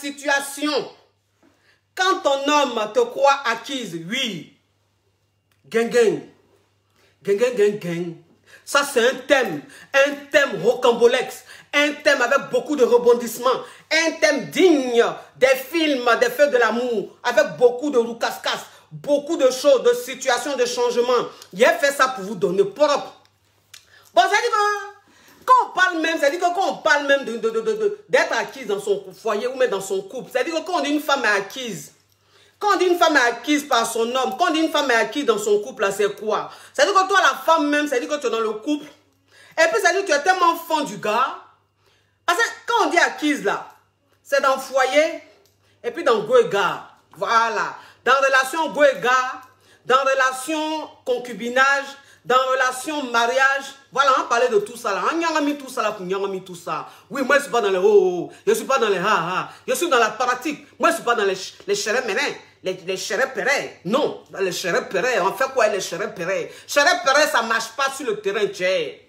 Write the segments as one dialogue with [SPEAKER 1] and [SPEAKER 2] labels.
[SPEAKER 1] situation. Quand ton homme te croit acquise, oui. Gang, gang. Ça, c'est un thème. Un thème rocambolex. Un thème avec beaucoup de rebondissements. Un thème digne des films, des feux de l'amour. Avec beaucoup de roucascas. Beaucoup de choses, de situations, de changements. J'ai fait ça pour vous donner propre. Bon, ça dit quand on parle même, dit que quand on parle même d'être de, de, acquise dans son foyer ou même dans son couple, dit que quand on dit une femme est acquise, quand on dit une femme est acquise par son homme, quand on dit une femme est acquise dans son couple, c'est quoi? Dit que toi, la femme même, dit que tu es dans le couple. Et puis dit que tu es tellement fond du gars. Parce que quand on dit acquise là, c'est dans foyer et puis dans go Voilà. Dans relation go dans relation concubinage, dans relation mariage, voilà, on parlait de tout ça là. On a mis tout ça là pour mis tout ça. Oui, moi je suis pas dans les oh, oh, je suis pas dans les ha ha, je suis dans la pratique. Moi je suis pas dans les les chérés les, les chérés Non, les chérés on fait quoi les chérés pérés? Chérés pérés, ça marche pas sur le terrain, tché.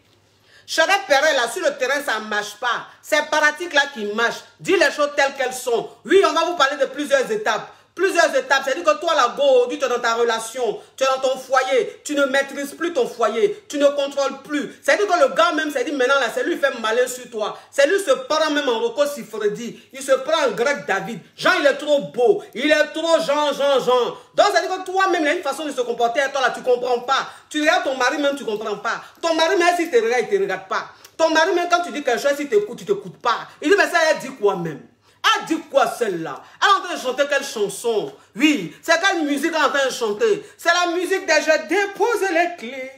[SPEAKER 1] Chérés pérés là, sur le terrain, ça marche pas. C'est pratique là qui marche. Dis les choses telles qu'elles sont. Oui, on va vous parler de plusieurs étapes plusieurs étapes. C'est-à-dire que toi, là, go, tu es dans ta relation, tu es dans ton foyer, tu ne maîtrises plus ton foyer, tu ne contrôles plus. C'est-à-dire que le gars même, c'est dit maintenant, là, c'est lui qui fait malin sur toi. C'est lui qui se prend même en Rocco Sifredi. Il se prend en grec David. Jean, il est trop beau. Il est trop Jean, Jean, Jean. Donc, c'est-à-dire que toi-même, il y a une façon de se comporter. Et toi, là, tu comprends pas. Tu regardes ton mari même, tu comprends pas. Ton mari même, s'il te regarde, il te regarde pas. Ton mari même, quand tu dis quelque chose, s'il t'écoute, tu t'écoutes pas. Il dit, mais ça, elle dit quoi même? Elle dit quoi celle-là? Elle est en train de chanter quelle chanson? Oui, c'est quelle musique elle est en train de chanter? C'est la musique de Je dépose les clés.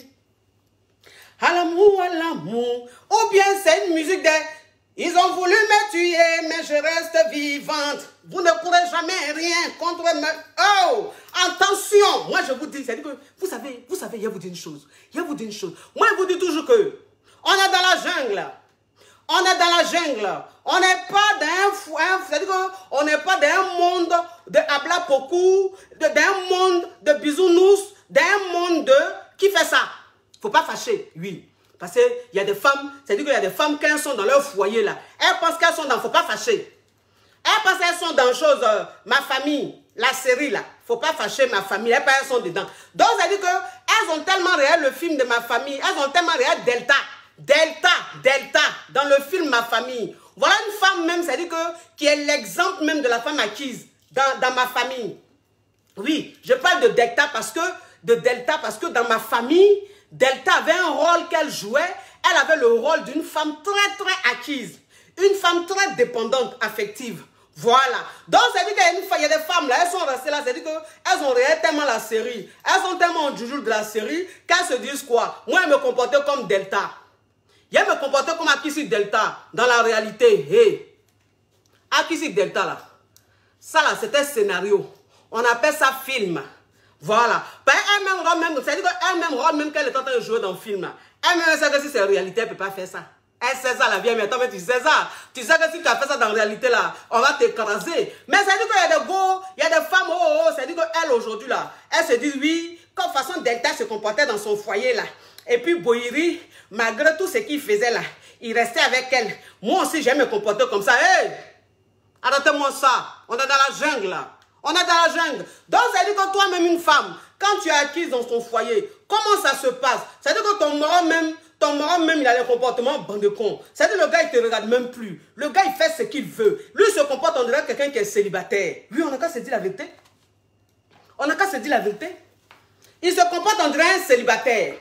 [SPEAKER 1] À l'amour, à l'amour. Ou bien c'est une musique de Ils ont voulu me tuer, mais je reste vivante. Vous ne pourrez jamais rien contre moi. Oh Attention Moi je vous dis, c'est que vous savez, vous savez, il a vous dit une chose. Il a vous dit une chose. Moi je vous dis toujours que on est dans la jungle. On est dans la jungle. On n'est pas dans un, qu'on n'est pas dans un monde de habla beaucoup, d'un monde de bisounours, d'un monde de qui fait ça? Faut pas fâcher, oui. Parce qu'il y a des femmes, c'est-à-dire qu'il y a des femmes qui sont dans leur foyer là. Elles pensent qu'elles sont dans, faut pas fâcher. Elles pensent qu'elles sont dans chose, euh, ma famille, la série là. Faut pas fâcher ma famille, elles pensent qu'elles sont dedans. Donc, c'est-à-dire qu'elles ont tellement réel le film de ma famille, elles ont tellement réel Delta. Delta, Delta, dans le film Ma famille. Voilà une femme même, c'est-à-dire que qui est l'exemple même de la femme acquise dans, dans ma famille. Oui, je parle de Delta parce que de Delta parce que dans ma famille, Delta avait un rôle qu'elle jouait. Elle avait le rôle d'une femme très très acquise, une femme très dépendante, affective. Voilà. Donc, c'est-à-dire qu'il y, a des femmes là, elles sont restées là, c'est-à-dire qu'elles ont réel tellement la série, elles sont tellement en joujou de la série qu'elles se disent quoi? Moi, elles me comportaient comme Delta. Il me comporter comme Akisi Delta dans la réalité. Hey. Akisi Delta là. Ça là, c'était scénario. On appelle ça film. Voilà. Elle-même rôle même, c'est-à-dire qu'elle-même rôle même qu'elle est en train de jouer dans le film. Elle-même sait que si c'est réalité, elle ne peut pas faire ça. Elle sait ça, la vieille, mais attends, mais tu sais ça. Tu sais que si tu as fait ça dans la réalité, là, on va t'écraser. Mais ça dit qu'il y a des go, il y a des femmes, oh, oh, ça dit qu'elle, aujourd'hui, là, elle se dit, oui, comme façon Delta se comportait dans son foyer, là. Et puis Boiri, malgré tout ce qu'il faisait là, il restait avec elle. Moi aussi, j'aime me comporter comme ça. Hé, arrêtez-moi ça. On est dans la jungle là. On est dans la jungle. Donc, ça dire que toi-même, une femme, quand tu es acquise dans ton foyer, comment ça se passe? Ça veut dire que ton mari même, ton même, il a le comportement bon de con. Ça veut dire que le gars, il te regarde même plus. Le gars, il fait ce qu'il veut. Lui, il se comporte en dirait quelqu'un qui est célibataire. Oui, on n'a qu'à se dire la vérité. On n'a qu'à se dire la vérité. Il se comporte en dirait un célibataire.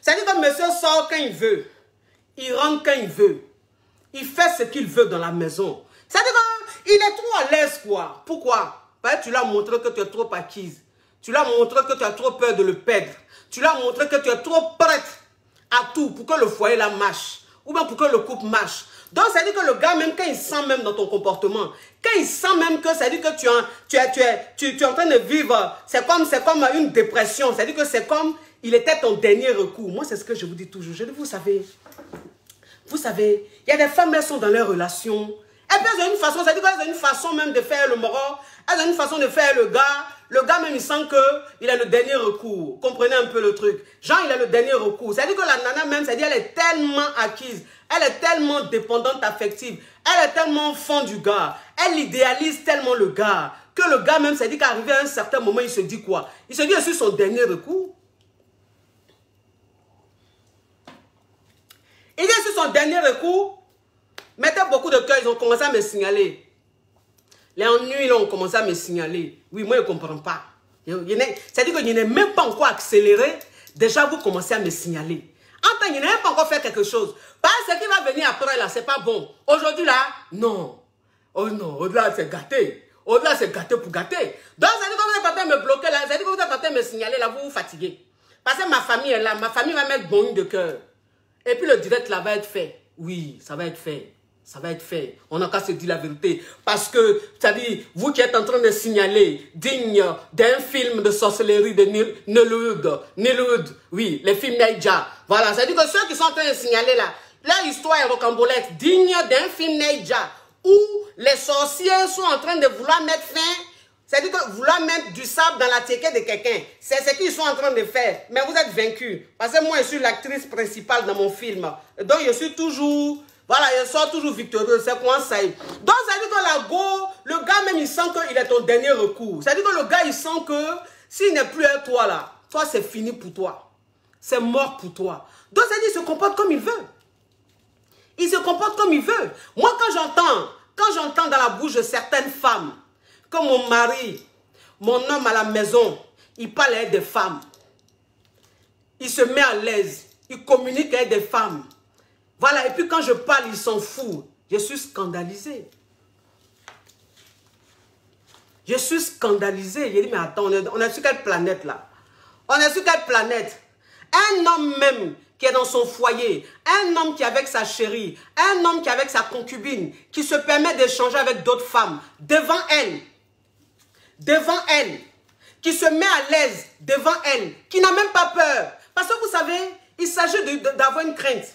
[SPEAKER 1] C'est-à-dire que monsieur sort quand il veut. Il rentre quand il veut. Il fait ce qu'il veut dans la maison. C'est-à-dire qu'il est trop à l'aise, quoi. Pourquoi? Que tu l'as montré que tu es trop acquise. Tu l'as montré que tu as trop peur de le perdre. Tu l'as montré que tu es trop prête à tout pour que le foyer la marche. Ou bien pour que le couple marche. Donc, ça veut dire que le gars, même quand il sent même dans ton comportement, quand il sent même que ça dire que tu es, tu es, tu es, tu es en train de vivre, c'est comme, comme une dépression. Ça veut dire que c'est comme il était ton dernier recours. Moi, c'est ce que je vous dis toujours. Je dis, vous savez, vous savez, il y a des femmes, elles sont dans leur relation. Elles ont une façon, ça dit qu'elles ont une façon même de faire le moro. Elles ont une façon de faire le gars. Le gars même, il sent qu'il a le dernier recours. Comprenez un peu le truc. Jean, il a le dernier recours. Dit que la nana même, dit elle est tellement acquise. Elle est tellement dépendante affective. Elle est tellement fond du gars. elle idéalise tellement le gars que le gars même s'est dit qu'arrivé à un certain moment, il se dit quoi? Il se dit, c'est son dernier recours. Il est sur son dernier recours. Mettez beaucoup de cœur, ils ont commencé à me signaler. Les ennuis, ils ont commencé à me signaler. Oui, moi, je ne comprends pas. C'est-à-dire que je n'ai même pas encore accéléré. Déjà, vous commencez à me signaler. En tant que je n'ai pas encore fait quelque chose. Parce que ce qui va venir après, là, c'est pas bon. Aujourd'hui, là, non. Oh non, au-delà, c'est gâté. Au-delà, c'est gâté pour gâter. Donc, dit que vous êtes en train de me bloquer là. Dit que vous êtes en train de me signaler là, vous vous fatiguez. Parce que ma famille est là. Ma famille va mettre bon de cœur. Et puis le direct là va être fait. Oui, ça va être fait. Ça va être fait. On n'a qu'à se dire la vérité. Parce que, c'est-à-dire, vous qui êtes en train de signaler, digne d'un film de sorcellerie de Nollywood, Nollywood, oui, les films Neija. Voilà, dit que ceux qui sont en train de signaler là, leur histoire est rocambolesque, digne d'un film Neija, où les sorciers sont en train de vouloir mettre fin c'est-à-dire que vouloir mettre du sable dans la tête de quelqu'un, c'est ce qu'ils sont en train de faire. Mais vous êtes vaincu. Parce que moi, je suis l'actrice principale dans mon film. Donc, je suis toujours... Voilà, je sors toujours victorieux. C'est quoi ça Donc, ça veut dire que la go, le gars même, il sent qu'il est ton dernier recours. Ça veut dire que le gars, il sent que s'il n'est plus à toi là, toi, c'est fini pour toi. C'est mort pour toi. Donc, ça veut dire qu'il se comporte comme il veut. Il se comporte comme il veut. Moi, quand j'entends, quand j'entends dans la bouche de certaines femmes, quand mon mari, mon homme à la maison, il parle avec des femmes. Il se met à l'aise. Il communique avec des femmes. Voilà, et puis quand je parle, il s'en fout. Je suis scandalisé. Je suis scandalisé. J'ai dit, mais attends, on on est sur quelle planète là? On est sur quelle planète? Un homme même qui est dans son foyer, un homme qui est avec sa chérie, un homme qui est avec sa concubine, qui se permet d'échanger avec d'autres femmes, devant elle, devant elle, qui se met à l'aise devant elle, qui n'a même pas peur. Parce que vous savez, il s'agit d'avoir une crainte.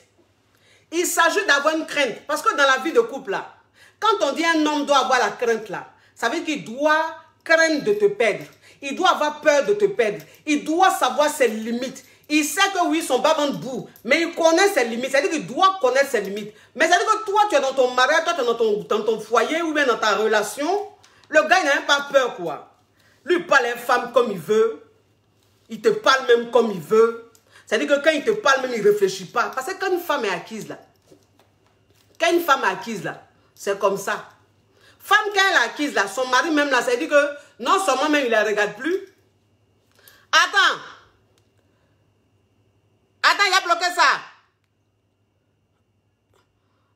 [SPEAKER 1] Il s'agit d'avoir une crainte. Parce que dans la vie de couple, là, quand on dit un homme doit avoir la crainte, là, ça veut dire qu'il doit craindre de te perdre. Il doit avoir peur de te perdre. Il doit savoir ses limites. Il sait que oui, son bas de mais il connaît ses limites. C'est-à-dire qu'il doit connaître ses limites. Mais ça veut dire que toi, tu es dans ton mariage, toi, tu es dans ton, dans ton foyer ou bien dans ta relation. Le gars, il n'a pas peur, quoi. Lui, il parle à une femme comme il veut. Il te parle même comme il veut. C'est-à-dire que quand il te parle même, il ne réfléchit pas. Parce que quand une femme est acquise, là, quand une femme est acquise, là, c'est comme ça. Femme, quand elle est acquise, là, son mari même, là, c'est-à-dire que non seulement même, il ne la regarde plus. Attends. Attends, il a bloqué ça.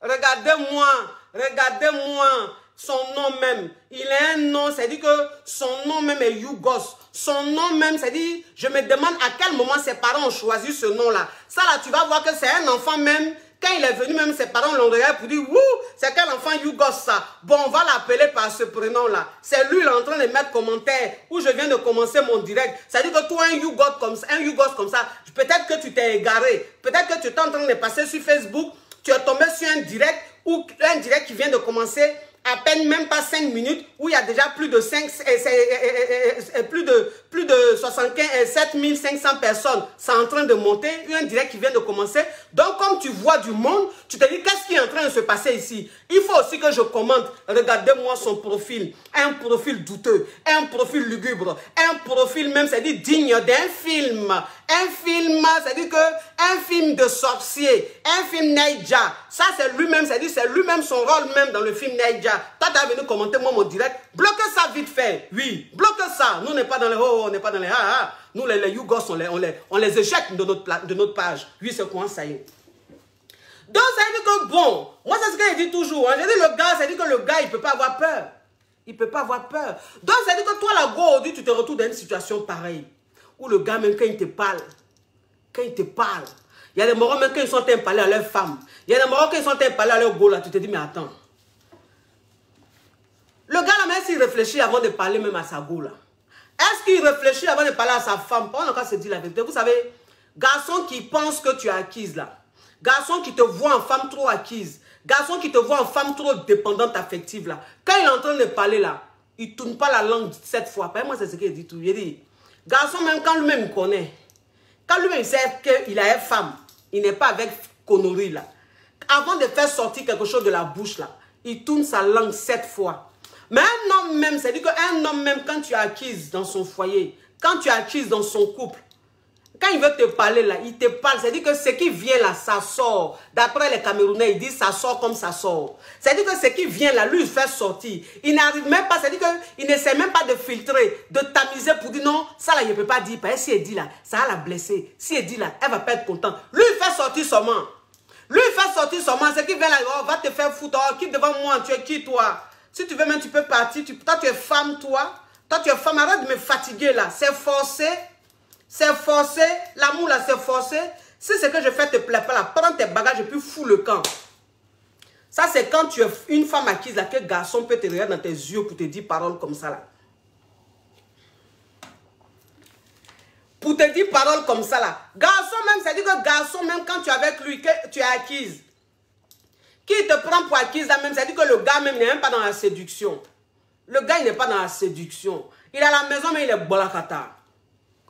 [SPEAKER 1] Regardez-moi. Regardez-moi son nom même. Il a un nom, c'est-à-dire que son nom même est Yougos. Son nom même, c'est-à-dire, je me demande à quel moment ses parents ont choisi ce nom-là. Ça là, tu vas voir que c'est un enfant même. Quand il est venu, même ses parents l'ont regardé pour dire, wouh, c'est quel enfant Yougos ça Bon, on va l'appeler par ce prénom-là. C'est lui, il est en train de mettre commentaire où je viens de commencer mon direct. C'est-à-dire que toi, un Yougos comme ça, un Yougos comme ça, peut-être que tu t'es égaré. Peut-être que tu es en train de passer sur Facebook, tu es tombé sur un direct ou un direct qui vient de commencer à peine même pas 5 minutes où il y a déjà plus de 5 plus de plus de 75 7500 personnes c'est en train de monter un direct qui vient de commencer. Donc comme tu vois du monde tu te dis qu'est-ce qui est en train de se passer ici? Il faut aussi que je commente regardez-moi son profil un profil douteux un profil lugubre un profil même c'est dit digne d'un film un film c'est à dire que un film de sorcier un film Naija ça c'est lui-même c'est à dire c'est lui-même son rôle même dans le film Naija toi, tu venu commenter moi mon direct. Bloquez ça vite fait. Oui, bloquez ça. Nous, on n'est pas dans les oh, on n'est pas dans les ah, ah. Nous, les, les Yougos, on les, on, les, on les éjecte de notre, de notre page. Oui, c'est quoi ça y est. Donc, ça veut dire que bon, moi, c'est ce que je dis toujours. Hein. Je dis le gars, ça veut dire que le gars, il ne peut pas avoir peur. Il ne peut pas avoir peur. Donc, ça veut dire que toi, la aujourd'hui, tu te retrouves dans une situation pareille. Où le gars, même quand il te parle, quand il te parle, il y a des morons, même quand ils sont en train parler à leur femme. Il y a des morons, quand ils sont en train parler à leur go, là, tu te dis, mais attends. Le gars là, même s'il réfléchit avant de parler même à sa go là. Est-ce qu'il réfléchit avant de parler à sa femme? On a se dire la vérité. Vous savez, garçon qui pense que tu es acquise là. Garçon qui te voit en femme trop acquise. Garçon qui te voit en femme trop dépendante affective là. Quand il est en train de parler là, il ne tourne pas la langue cette fois. Moi, c'est ce qu'il dit tout. Il dit, garçon même quand lui-même connaît, quand lui-même sait qu'il a une femme, il n'est pas avec connerie là. Avant de faire sortir quelque chose de la bouche là, il tourne sa langue sept fois. Mais un homme même, c'est-à-dire qu'un homme même, quand tu es acquise dans son foyer, quand tu es acquise dans son couple, quand il veut te parler là, il te parle. C'est-à-dire que ce qui vient là, ça sort. D'après les Camerounais, ils disent ça sort comme ça sort. C'est-à-dire que ce qui vient là, lui, il fait sortir. Il n'arrive même pas, c'est-à-dire qu'il n'essaie même pas de filtrer, de tamiser pour dire non, ça là, il ne peut pas dire. Parce si elle dit là, ça va la blesser. Si elle dit là, elle va pas être contente. Lui, il fait sortir seulement. Lui, il fait sortir seulement. Ce qui vient là, oh, va te faire foutre. Oh, qui devant moi, tu es qui toi? Si tu veux même, tu peux partir. Toi, tu es femme, toi. Toi, tu es femme. Arrête de me fatiguer là. C'est forcé. C'est forcé. L'amour là, c'est forcé. Si ce que je fais te plaît pas là, prends tes bagages et puis fous le camp. Ça, c'est quand tu es une femme acquise là, que garçon peut te regarder dans tes yeux pour te dire paroles comme ça là. Pour te dire paroles comme ça là. Garçon même, c'est dire que garçon même quand tu es avec lui, que tu es acquise. Qui te prend pour acquise là même, c'est dire que le gars même n'est même pas dans la séduction. Le gars, il n'est pas dans la séduction. Il est à la maison, mais il est bolakata.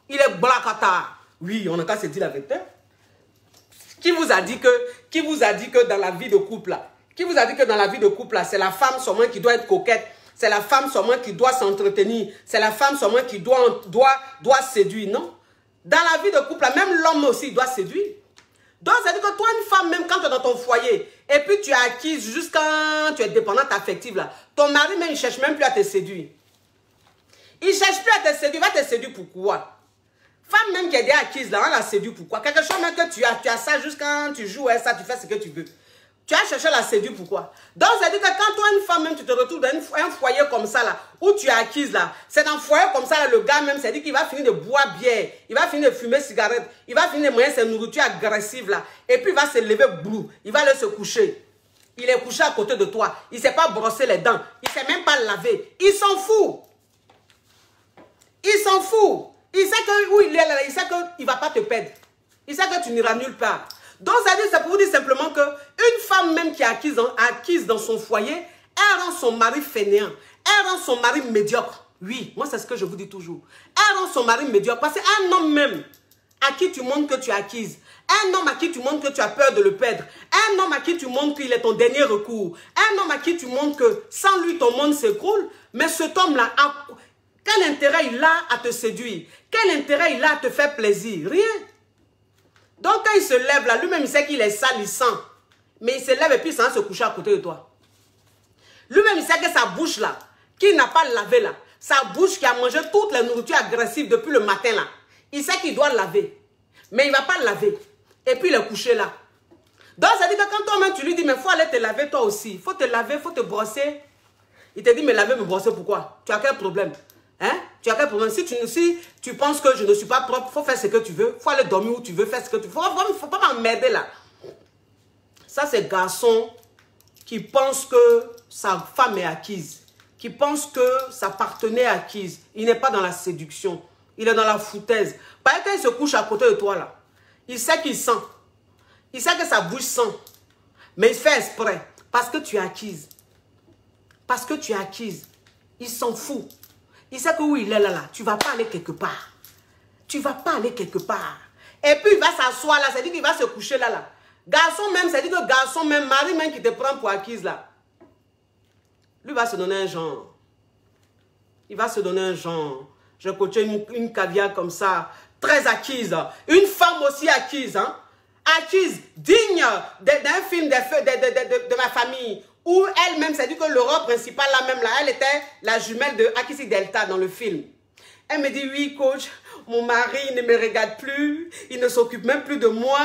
[SPEAKER 1] Il est blacata. Oui, on a qu'à se dire la vérité. Qui vous a dit que, qui vous a dit que dans la vie de couple qui vous a dit que dans la vie de couple c'est la femme seulement qui doit être coquette, c'est la femme seulement qui doit s'entretenir, c'est la femme seulement qui doit, doit, doit séduire, non? Dans la vie de couple même l'homme aussi doit séduire. Donc, ça veut dire que toi, une femme, même quand tu es dans ton foyer, et puis tu es acquise jusqu'à tu es dépendante affective là, ton mari même, il cherche même plus à te séduire. Il cherche plus à te séduire, il va te séduire pourquoi Femme même qui est déjà acquise, là, on l'a séduit pourquoi? Quelque chose même que tu as, tu as ça jusqu'à tu joues ça, tu fais ce que tu veux. Tu as cherché la séduire pourquoi? Donc, ça veut dire que quand toi, une femme même, tu te retrouves dans un foyer comme ça, là, où tu es acquise, là, c'est dans un foyer comme ça, là, le gars même, c'est-à-dire qu'il va finir de boire bière, il va finir de fumer cigarette, il va finir de manger sa nourriture agressive, là, et puis il va se lever, blou, il va aller se coucher. Il est couché à côté de toi, il ne sait pas brosser les dents, il ne sait même pas laver, il s'en fout. Il s'en fout. Il sait que où il est il sait qu'il ne va pas te perdre. Il sait que tu n'iras nulle part. Donc, ça dit, c'est pour vous dire simplement que une femme même qui est acquise acquise dans son foyer, elle rend son mari fainéant. Elle rend son mari médiocre. Oui, moi, c'est ce que je vous dis toujours. Elle rend son mari médiocre. Parce qu'un homme même à qui tu montres que tu es acquise, un homme à qui tu montres que tu as peur de le perdre, un homme à qui tu montres qu'il est ton dernier recours, un homme à qui tu montres que sans lui, ton monde s'écroule, mais cet homme-là, quel intérêt il a à te séduire? Quel intérêt il a à te faire plaisir? Rien. Donc quand il se lève là, lui-même il sait qu'il est salissant. Mais il se lève et puis s'en se coucher à côté de toi. Lui-même il sait que sa bouche là, qu'il n'a pas lavé là, sa bouche qui a mangé toute la nourriture agressive depuis le matin là, il sait qu'il doit laver. Mais il ne va pas laver. Et puis il est couché là. Donc ça dit que quand toi-même tu lui dis, mais il faut aller te laver toi aussi. Il faut te laver, il faut te brosser. Il te dit, mais laver, me brosser, pourquoi? Tu as quel problème? Hein? Tu as quel problème si tu, si tu penses que je ne suis pas propre, il faut faire ce que tu veux. Il faut aller dormir où tu veux, faire ce que tu veux. Il ne faut, pas m'emmerder là. Ça, c'est garçon qui pense que sa femme est acquise. Qui pense que sa partenaire est acquise. Il n'est pas dans la séduction. Il est dans la foutaise. Par exemple, il se couche à côté de toi là. Il sait qu'il sent. Il sait que sa bouche sent. Mais il fait exprès. Parce que tu es acquise. Parce que tu es acquise. Il s'en fout. Il sait que où il est là, là, tu vas pas aller quelque part. Tu vas pas aller quelque part. Et puis il va s'asseoir là, c'est-à-dire qu'il va se coucher là, là. Garçon même, c'est-à-dire que garçon même, mari même qui te prend pour acquise là. Lui va se donner un genre. Il va se donner un genre. Je coaché une, une caviar comme ça, très acquise. Une femme aussi acquise, hein. Acquise, digne d'un film de, de, de ma famille où elle-même, c'est dit que le rôle principal là même là, elle était la jumelle de Akisi Delta dans le film. Elle me dit, oui coach, mon mari ne me regarde plus, il ne s'occupe même plus de moi.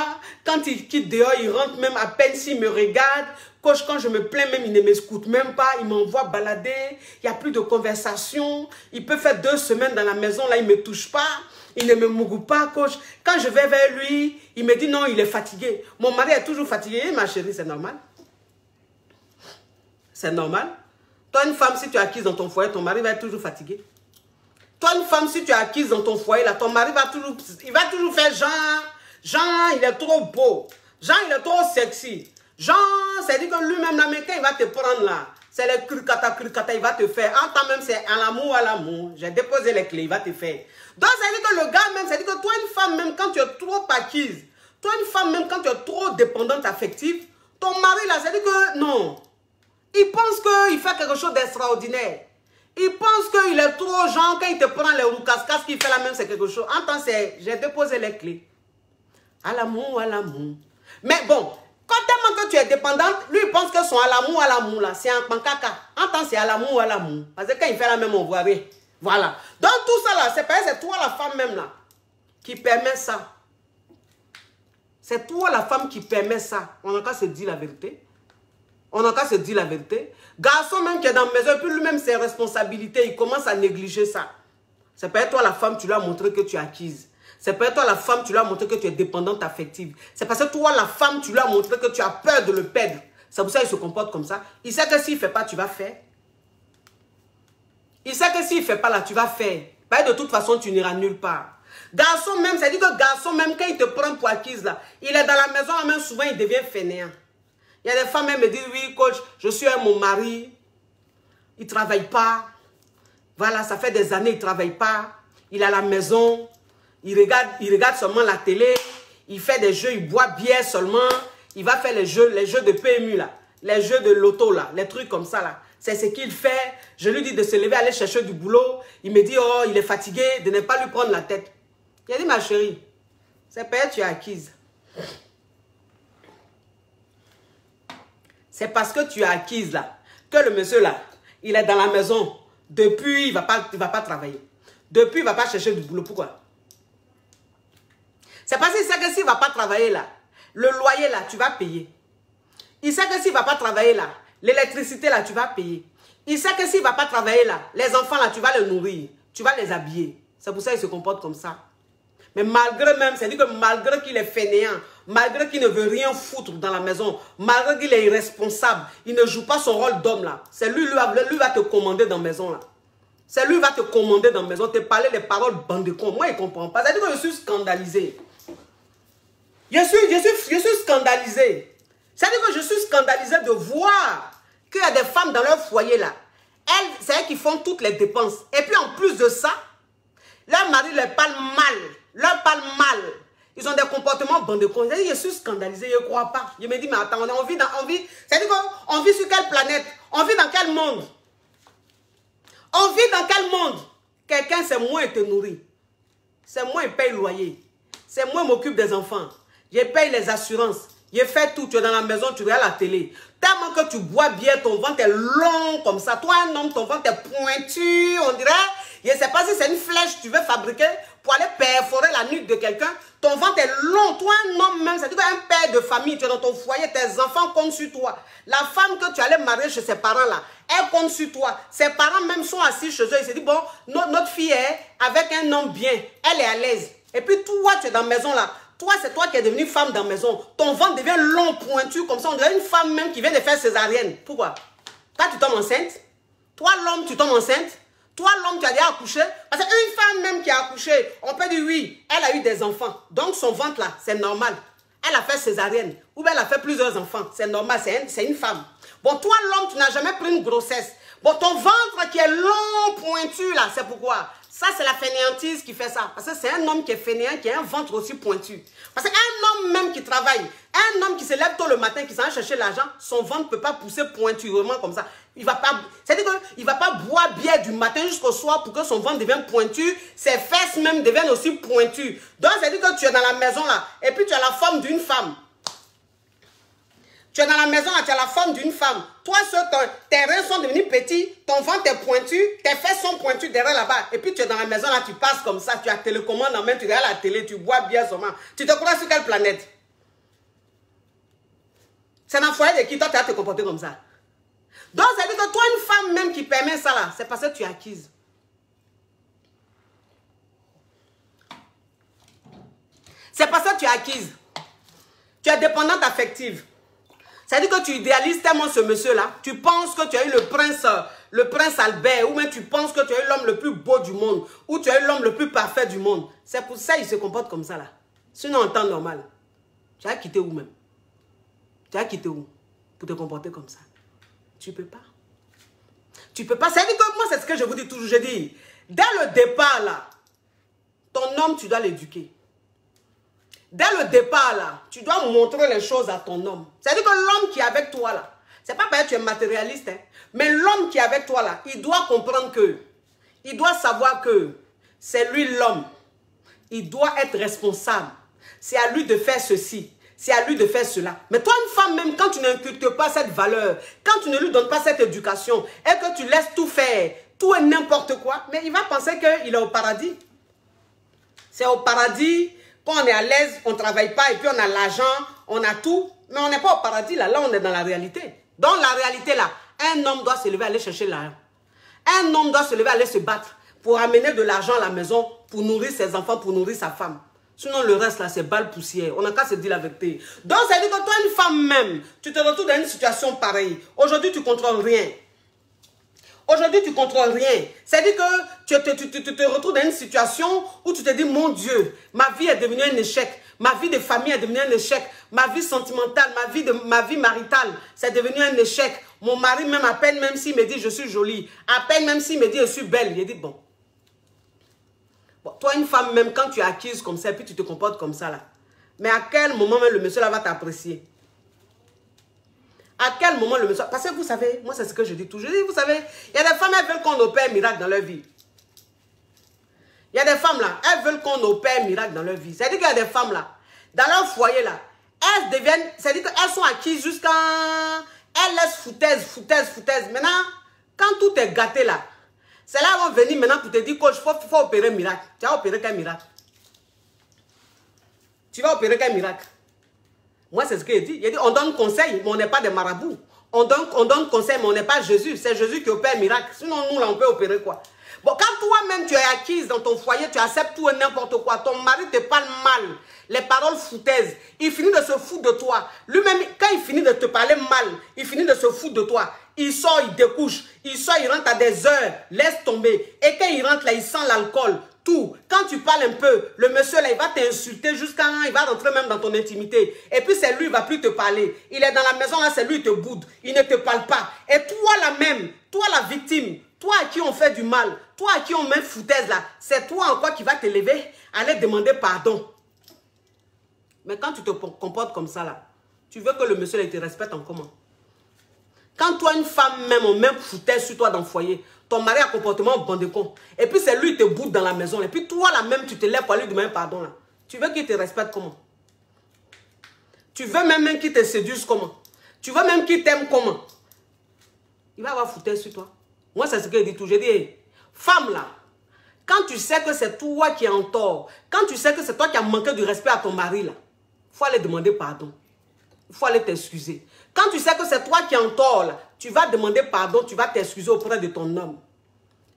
[SPEAKER 1] Quand il quitte dehors, il rentre même à peine s'il me regarde. Coach, quand je me plains même, il ne m'écoute même pas, il m'envoie balader, il n'y a plus de conversation. Il peut faire deux semaines dans la maison, là, il ne me touche pas. Il ne me mougou pas, coach. Quand je vais vers lui, il me dit non, il est fatigué. Mon mari est toujours fatigué, ma chérie, c'est normal. C'est normal. Toi, une femme, si tu es acquise dans ton foyer, ton mari va être toujours fatigué. Toi, une femme, si tu es acquise dans ton foyer, là, ton mari va toujours, il va toujours faire Jean, Jean, il est trop beau. Jean, il est trop sexy. Jean, c'est dit que lui-même, l'américain, il va te prendre là. C'est le cricata, cricata, il va te faire. En temps même, c'est à l'amour, à l'amour. J'ai déposé les clés, il va te faire. Donc, ça dit que le gars même, ça dit que toi, une femme, même quand tu es trop acquise, toi, une femme, même quand tu es trop dépendante affective, ton mari là, ça dit que non. Il pense qu'il fait quelque chose d'extraordinaire. Il pense qu'il est trop genre, quand il te prend les roucascas, qu'il fait la même, c'est quelque chose. En c'est, j'ai déposé les clés. À l'amour, à l'amour. Mais bon, quand tellement que tu es dépendante, lui, il pense que son à l'amour, à l'amour, là, c'est un pancaka. En temps, c'est à l'amour, à l'amour. Parce que quand il fait la même, on voit rien. Voilà. Donc, tout ça, là, c'est c'est toi, la femme même, là, qui permet ça. C'est toi, la femme, qui permet ça. On n'a qu'à se dire la vérité. On n'a qu'à se dire la vérité. Garçon même qui est dans la maison, puis lui-même ses responsabilités, il commence à négliger ça. C'est pas toi la femme, tu lui as montré que tu es acquise. C'est pas toi la femme, tu lui as montré que tu es dépendante affective. C'est parce que toi la femme, tu lui as montré que tu as peur de le perdre. C'est pour ça qu'il se comporte comme ça. Il sait que s'il ne fait pas, tu vas faire. Il sait que s'il ne fait pas là, tu vas faire. Bah, de toute façon, tu n'iras nulle part. Garçon même, dit que garçon même, quand il te prend pour acquise là, il est dans la maison, même souvent il devient fainéant. Il y a des femmes qui me disent, oui, coach, je suis un mon mari. Il ne travaille pas. Voilà, ça fait des années, il ne travaille pas. Il à la maison. Il regarde, il regarde seulement la télé. Il fait des jeux, il boit bière seulement. Il va faire les jeux, les jeux de PMU, là. Les jeux de loto, là. Les trucs comme ça, là. C'est ce qu'il fait. Je lui dis de se lever, aller chercher du boulot. Il me dit, oh, il est fatigué, de ne pas lui prendre la tête. Il a dit, ma chérie, c'est pas tu es acquise. C'est parce que tu as acquise là, que le monsieur là, il est dans la maison. Depuis, il ne va, pas, va pas travailler. Depuis, il ne va pas chercher du boulot. Pourquoi? C'est parce qu'il sait que s'il ne va pas travailler là, le loyer là, tu vas payer. Il sait que s'il ne va pas travailler là, l'électricité là, tu vas payer. Il sait que s'il ne va pas travailler là, les enfants là, tu vas les nourrir, tu vas les habiller. C'est pour ça qu'il se comporte comme ça. Mais malgré même, c'est-à-dire que malgré qu'il est fainéant, malgré qu'il ne veut rien foutre dans la maison, malgré qu'il est irresponsable, il ne joue pas son rôle d'homme là. C'est lui, lui, lui va te commander dans la maison là. C'est lui qui va te commander dans la maison, te parler les paroles con. Moi, il ne comprend pas. C'est-à-dire que je suis scandalisé. Je suis, je suis, je suis scandalisé. C'est-à-dire que je suis scandalisé de voir qu'il y a des femmes dans leur foyer là. Elles, c'est elles qui font toutes les dépenses. Et puis en plus de ça, leur mari les parle mal leur parle mal. Ils ont des comportements bande de cons. Je suis scandalisé, je ne crois pas. Je me dis, mais attends, on vit. On vit, C'est-à-dire qu'on vit sur quelle planète? On vit dans quel monde? On vit dans quel monde? Quelqu'un, c'est moi qui te nourrit. C'est moi qui paye le loyer. C'est moi qui m'occupe des enfants. Je paye les assurances. Je fais tout. Tu es dans la maison, tu regardes la télé. Tellement que tu bois bien, ton ventre est long comme ça. Toi, un homme, ton ventre est pointu, on dirait. Je ne sais pas si c'est une flèche que tu veux fabriquer pour aller perforer la nuque de quelqu'un. Ton ventre est long. Toi, un homme même, c'est-à-dire un père de famille, tu es dans ton foyer, tes enfants comptent sur toi. La femme que tu allais marier chez ses parents là, elle compte sur toi. Ses parents même sont assis chez eux. Ils se disent, bon, notre, fille est avec un homme bien. Elle est à l'aise. Et puis toi, tu es dans la maison là. Toi, c'est toi qui es devenue femme dans la maison. Ton ventre devient long, pointu, comme ça. On dirait une femme même qui vient de faire césarienne. Pourquoi? Toi, tu tombes enceinte. Toi, l'homme, tu tombes enceinte. Toi, l'homme, tu as déjà accouché. Parce qu'une femme même qui a accouché, on peut dire oui, elle a eu des enfants. Donc son ventre là, c'est normal. Elle a fait césarienne. Ou bien elle a fait plusieurs enfants. C'est normal, c'est une, femme. Bon, toi, l'homme, tu n'as jamais pris une grossesse. Bon, ton ventre qui est long, pointu là, c'est pourquoi? Ça, c'est la fainéantise qui fait ça. Parce que c'est un homme qui est fainéant, qui a un ventre aussi pointu. Parce qu'un homme même qui travaille, un homme qui se lève tôt le matin, qui s'en va chercher l'argent, son ventre ne peut pas pousser pointuellement comme ça. Il va pas, c'est-à-dire qu'il ne va pas boire bien du matin jusqu'au soir pour que son ventre devienne pointu. Ses fesses même deviennent aussi pointues. Donc, c'est-à-dire que tu es dans la maison là, et puis tu as la forme d'une femme. Tu es dans la maison, tu as la forme d'une femme. Toi, tes reins sont devenus petits, ton ventre est pointu, tes fesses sont pointues derrière là-bas. Et puis tu es dans la maison, là, tu passes comme ça, tu as télécommande en main, tu regardes la télé, tu bois bien seulement. Tu te crois sur quelle planète? C'est dans le foyer de qui toi, tu as te comporter comme ça? Donc, ça veut dire que toi, une femme même qui permet ça là, c'est parce que tu es acquise. C'est parce que tu es acquise. Tu es dépendante affective. C'est-à-dire que tu idéalises tellement ce monsieur-là. Tu penses que tu as eu le prince, le prince Albert, ou même tu penses que tu as eu l'homme le plus beau du monde, ou tu as eu l'homme le plus parfait du monde. C'est pour ça qu'il se comporte comme ça là. Sinon, en temps normal, tu as quitté où même? Tu as quitté où pour te comporter comme ça? Tu peux pas. Tu peux pas. C'est-à-dire que moi, c'est ce que je vous dis toujours. Je dis, dès le départ là, ton homme, tu dois l'éduquer. Dès le départ, là, tu dois montrer les choses à ton homme. C'est-à-dire que l'homme qui est avec toi, là, C'est pas parce que tu es matérialiste. Hein. Mais l'homme qui est avec toi là, il doit comprendre que, il doit savoir que c'est lui l'homme. Il doit être responsable. C'est à lui de faire ceci. C'est à lui de faire cela. Mais toi, une femme, même quand tu n'inculques pas cette valeur, quand tu ne lui donnes pas cette éducation, et que tu laisses tout faire, tout et n'importe quoi, mais il va penser qu'il est au paradis. C'est au paradis, quand on est à l'aise, on ne travaille pas, et puis on a l'argent, on a tout, mais on n'est pas au paradis, là, là on est dans la réalité. Dans la réalité, là, un homme doit se lever, aller chercher l'argent. Un homme doit se lever, aller se battre pour amener de l'argent à la maison, pour nourrir ses enfants, pour nourrir sa femme. Sinon, le reste, là, c'est balle poussière. On n'a qu'à se dire la vérité. Donc, ça veut dire que toi, une femme même, tu te retrouves dans une situation pareille. Aujourd'hui, tu contrôles rien. Aujourd'hui, tu ne contrôles rien. C'est-à-dire que tu te, retrouves dans une situation où tu te dis, mon Dieu, ma vie est devenue un échec. Ma vie de famille est devenue un échec. Ma vie sentimentale, ma vie, de, ma vie maritale, c'est devenu un échec. Mon mari, même à peine, même s'il me dit, je suis jolie, à peine, même s'il me dit, je suis belle, il dit, bon, toi, une femme, même quand tu es acquise comme ça, et puis tu te comportes comme ça, là. Mais à quel moment le monsieur là va t'apprécier? À quel moment le monsieur... Parce que vous savez, moi c'est ce que je dis toujours. Je dis, vous savez, il y a des femmes, elles veulent qu'on opère miracle dans leur vie. Il y a des femmes là, elles veulent qu'on opère miracle dans leur vie. C'est-à-dire qu'il y a des femmes là, dans leur foyer là, elles deviennent, c'est-à-dire qu'elles sont acquises jusqu'à... Elles laissent foutaise, foutaise, foutaise. Maintenant, quand tout est gâté là, c'est là qu'on venir maintenant pour te dire qu'il faut, faut opérer un miracle. Tu vas opérer quel miracle? Tu vas opérer quel miracle? Moi, c'est ce qu'il dit. Il dit, on donne conseil, mais on n'est pas des marabouts. On donne, on donne conseil, mais on n'est pas Jésus. C'est Jésus qui opère miracle. Sinon, nous, là, on peut opérer quoi? Bon, quand toi-même, tu es acquise dans ton foyer, tu acceptes tout et n'importe quoi. Ton mari te parle mal. Les paroles foutaises. Il finit de se foutre de toi. Lui-même, quand il finit de te parler mal, il finit de se foutre de toi. Il sort, il découche. Il sort, il rentre à des heures. Laisse tomber. Et quand il rentre là, il sent l'alcool. Tout. Quand tu parles un peu, le monsieur là, il va t'insulter jusqu'à... Il va rentrer même dans ton intimité. Et puis c'est lui, il va plus te parler. Il est dans la maison là, c'est lui, il te boude. Il ne te parle pas. Et toi là même, toi la victime, toi à qui on fait du mal, toi à qui on met foutaise là, c'est toi en quoi qui va te lever, aller demander pardon. Mais quand tu te comportes comme ça là, tu veux que le monsieur là, te respecte en comment quand toi, une femme même, on met foutaise sur toi dans le foyer, ton mari a comportement bon de con, et puis c'est lui qui te boude dans la maison, et puis toi, là même, tu te lèves pour lui demander pardon. Là. Tu veux qu'il te respecte comment? Tu veux même, qu'il te séduise comment? Tu veux même qu'il t'aime comment? Il va avoir foutaise sur toi. Moi, c'est ce que je dis toujours. Je dis, femme là, quand tu sais que c'est toi qui es en tort, quand tu sais que c'est toi qui as manqué du respect à ton mari là, il faut aller demander pardon. Il faut aller t'excuser. Quand tu sais que c'est toi qui es tu vas demander pardon, tu vas t'excuser auprès de ton homme.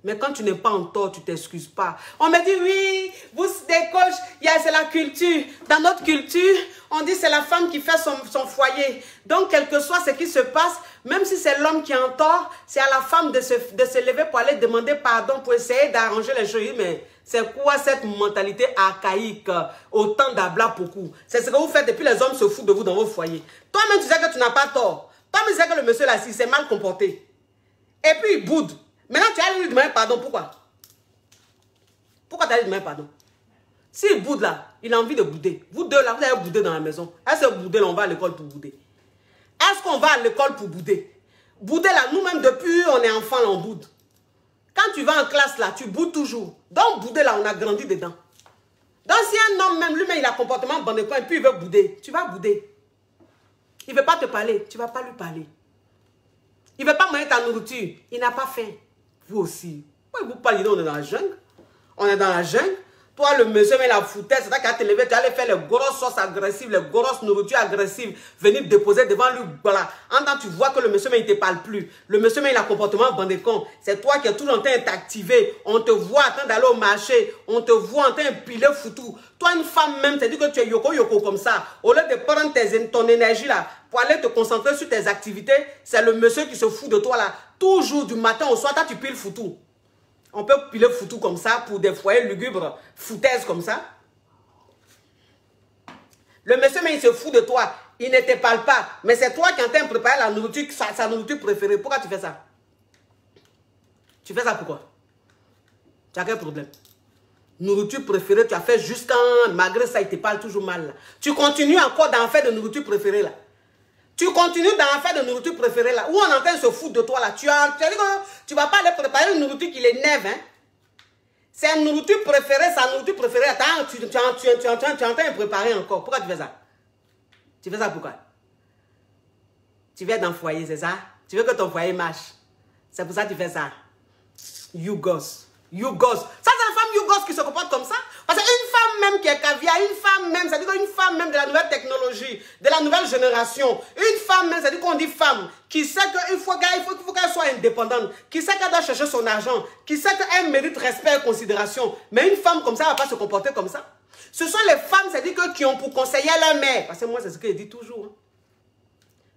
[SPEAKER 1] Mais quand tu n'es pas en tort, tu t'excuses pas. On me dit, oui, vous décoche, c'est la culture. Dans notre culture, on dit c'est la femme qui fait son, son, foyer. Donc, quel que soit ce qui se passe, même si c'est l'homme qui est en c'est à la femme de se, de se lever pour aller demander pardon, pour essayer d'arranger les choses. Mais c'est quoi cette mentalité archaïque, autant d'abla beaucoup C'est ce que vous faites et puis les hommes se foutent de vous dans vos foyers. Toi-même, tu sais que tu n'as pas tort. Toi-même, tu sais que le monsieur là, s'est mal comporté. Et puis, il boude. Maintenant, tu as lui demander pardon. Pourquoi? Pourquoi tu as lui demander pardon? S'il boude là, il a envie de bouder. Vous deux là, vous avez boudé dans la maison. Est-ce que bouder là, on va à l'école pour bouder? Est-ce qu'on va à l'école pour bouder? Bouder là, nous-mêmes, depuis on est enfant, on boude. Quand tu vas en classe là, tu boudes toujours. Donc, bouder là, on a grandi dedans. Donc, si un homme même, lui-même, il a comportement bon et puis il veut bouder, tu vas bouder. Il ne veut pas te parler, tu ne vas pas lui parler. Il ne veut pas manger ta nourriture, il n'a pas faim. Vous aussi. Vous parlez, on est dans la jungle. On est dans la jungle. Toi, le monsieur met la foutaise, c'est toi qui as te levé, tu allais faire les grosses sauces agressives, les grosses nourritures agressives, venir déposer devant lui, voilà. En temps, tu vois que le monsieur, mais il ne te parle plus. Le monsieur, mais il a un comportement bandé con. C'est toi qui es toujours en train d'activer. On te voit en train d'aller au marché. On te voit en train de piler foutu. Toi, une femme même, c'est dit que tu es yoko yoko comme ça. Au lieu de prendre tes, ton énergie là, pour aller te concentrer sur tes activités, c'est le monsieur qui se fout de toi là. Toujours du matin au soir, toi, tu piles foutu. On peut piler foutu comme ça pour des foyers lugubres, foutaises comme ça. Le monsieur, mais il se fout de toi. Il ne te parle pas. Mais c'est toi qui es en train de préparer la nourriture, sa, nourriture préférée. Pourquoi tu fais ça? Tu fais ça pourquoi Tu as quel problème? Nourriture préférée, tu as fait jusqu'à... Malgré ça, il te parle toujours mal. Tu continues encore d'en faire de nourriture préférée là. Tu continues dans l'affaire de nourriture préférée là, où on est en train de se foutre de toi là? Tu as, tu, tu vas pas aller préparer une nourriture qui l'énerve, hein? C'est une nourriture préférée, sa nourriture préférée. Attends, tu, tu, en train de préparer encore. Pourquoi tu fais ça? Tu fais ça pourquoi Tu viens le foyer, c'est ça? Tu veux que ton foyer marche? C'est pour ça que tu fais ça. You gosse. You gosse. Ça, c'est la femme you gosse qui se comporte comme ça. Parce qu'une femme même qui est caviar, une femme même, c'est-à-dire une femme même de la nouvelle technologie, de la nouvelle génération, une femme même, c'est-à-dire qu'on dit femme, qui sait qu'il faut qu'elle faut, soit indépendante, qui sait qu'elle doit chercher son argent, qui sait qu'elle mérite respect et considération. Mais une femme comme ça, ne va pas se comporter comme ça. Ce sont les femmes, c'est-à-dire qui ont pour conseiller leur mère. Parce que moi, c'est ce que je dis toujours. Hein.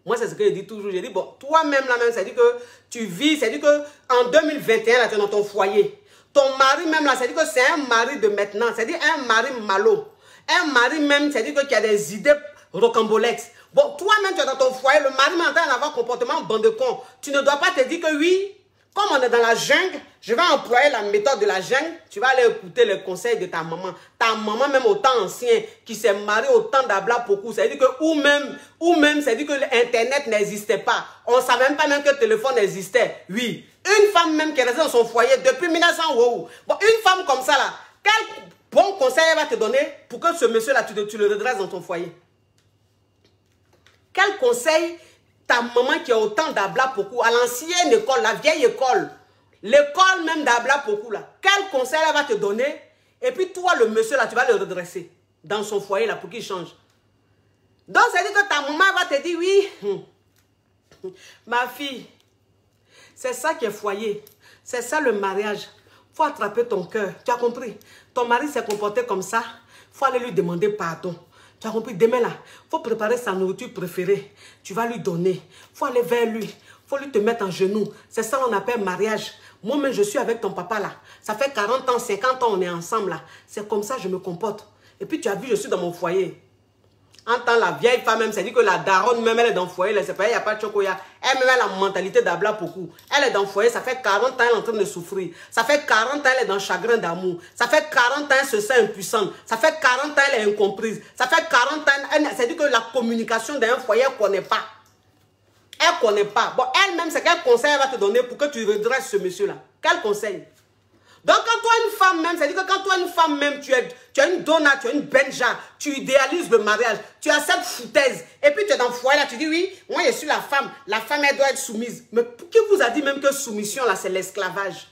[SPEAKER 1] Moi, c'est ce que je dis toujours. Je dis, bon, toi-même, là même, c'est-à-dire que tu vis, c'est-à-dire qu'en 2021, là, tu es dans ton foyer. Ton mari même là, c'est-à-dire que c'est un mari de maintenant, c'est-à-dire un mari malo. Un mari même, c'est-à-dire qui a des idées rocambolesques. Bon, toi-même, tu es dans ton foyer, le mari m'entend avoir comportement bande de con. Tu ne dois pas te dire que oui, comme on est dans la jungle, je vais employer la méthode de la jungle. Tu vas aller écouter les conseils de ta maman. Ta maman, même au temps ancien, qui s'est mariée au temps d'Abla beaucoup. C'est-à-dire que, ou même, ou même, c'est-à-dire que l'Internet n'existait pas. On ne savait même pas même que le téléphone existait. Oui. Une femme même qui est restée dans son foyer depuis 1900, wow. Bon, une femme comme ça, là, quel bon conseil elle va te donner pour que ce monsieur-là, tu le redresses dans ton foyer? Quel conseil ta maman qui a autant d'Abla beaucoup, à l'ancienne école, la vieille école, l'école même d'Abla beaucoup là, quel conseil elle va te donner? Et puis toi, le monsieur là, tu vas le redresser dans son foyer là pour qu'il change. Donc, dit que ta maman va te dire, oui, ma fille, c'est ça qui est foyer. C'est ça le mariage. faut attraper ton cœur. Tu as compris? Ton mari s'est comporté comme ça. faut aller lui demander pardon. Tu as compris? Demain, là, faut préparer sa nourriture préférée. Tu vas lui donner. faut aller vers lui. faut lui te mettre en genoux. C'est ça qu'on appelle mariage. Moi-même, je suis avec ton papa, là. Ça fait 40 ans, 50 ans, on est ensemble, là. C'est comme ça que je me comporte. Et puis, tu as vu, je suis dans mon foyer. En tant la vieille femme même, c'est dit que la daronne même, elle est dans le foyer, c'est pas, il n'y a pas de chocolat. Elle même, elle a la mentalité d'Abla beaucoup. Elle est dans le foyer, ça fait 40 ans, elle est en train de souffrir. Ça fait 40 ans, elle est dans le chagrin d'amour. Ça fait 40 ans, elle se sent impuissante. Ça fait 40 ans, elle est incomprise. Ça fait 40 ans, c'est dit que la communication d'un foyer, elle ne connaît pas. Elle ne connaît pas. Bon, elle-même, c'est quel conseil elle va te donner pour que tu redresses ce monsieur-là? Quel conseil? Donc, quand toi, une femme même, c'est-à-dire que quand toi, une femme même, tu, es, tu une donna, tu as une benja, tu idéalises le mariage, tu as cette foutaise, et puis tu es dans le foyer là, tu dis oui, moi je suis la femme, la femme elle doit être soumise. Mais qui vous a dit même que soumission là, c'est l'esclavage?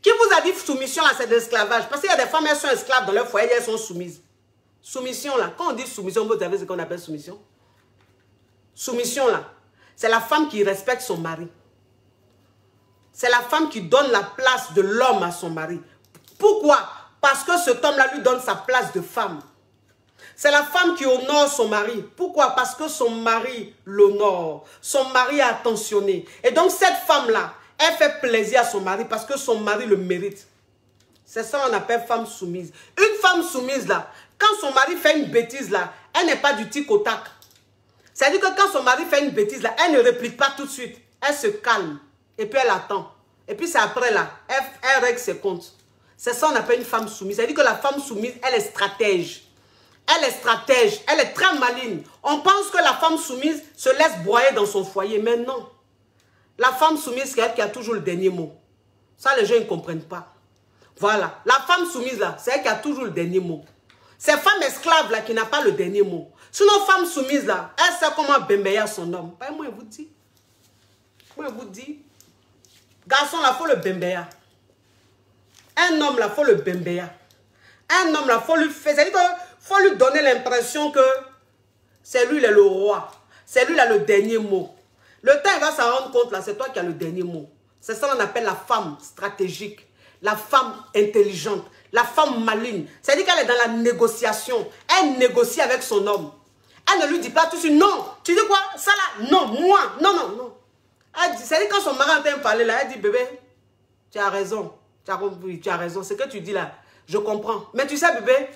[SPEAKER 1] Qui vous a dit soumission là, c'est l'esclavage? Parce qu'il y a des femmes, elles sont esclaves dans leur foyer, elles sont soumises. Soumission là, quand on dit soumission, vous savez ce qu'on appelle soumission? Soumission là, c'est la femme qui respecte son mari. C'est la femme qui donne la place de l'homme à son mari. Pourquoi? Parce que cet homme-là lui donne sa place de femme. C'est la femme qui honore son mari. Pourquoi? Parce que son mari l'honore. Son mari a attentionné. Et donc cette femme-là, elle fait plaisir à son mari parce que son mari le mérite. C'est ça qu'on appelle femme soumise. Une femme soumise là, quand son mari fait une bêtise là, elle n'est pas du tic au tac. C'est-à-dire que quand son mari fait une bêtise là, elle ne réplique pas tout de suite. Elle se calme. Et puis elle attend. Et puis c'est après là, elle, règle ses comptes. C'est ça qu'on appelle une femme soumise. C'est-à-dire que la femme soumise, elle est stratège. Elle est stratège, elle est très maligne. On pense que la femme soumise se laisse broyer dans son foyer, mais non. La femme soumise, c'est elle qui a toujours le dernier mot. Ça, les gens ne comprennent pas. Voilà. La femme soumise, là, c'est elle qui a toujours le dernier mot. C'est femme esclave, là, qui n'a pas le dernier mot. Sinon, femme soumise, là, elle sait comment bembeya son homme. moi, je vous dis. Moi, je vous dis. Garçon, là, faut le bembéa. Un homme, là, faut le bembéa. Un homme, là, faut lui faire. Faut lui donner l'impression que c'est lui, le roi. C'est lui, là, le dernier mot. Le temps, il va s'en rendre compte, là, c'est toi qui as le dernier mot. C'est ça qu'on appelle la femme stratégique, la femme intelligente, la femme maligne. C'est-à-dire qu'elle est dans la négociation. Elle négocie avec son homme. Elle ne lui dit pas tout de suite, non. Tu dis quoi? Ça là, non, moi, non, non, non. C'est-à-dire quand son mari entend parler là, elle dit, bébé, tu as raison. Tu as, raison. Ce que tu dis là, je comprends. Mais tu sais, bébé,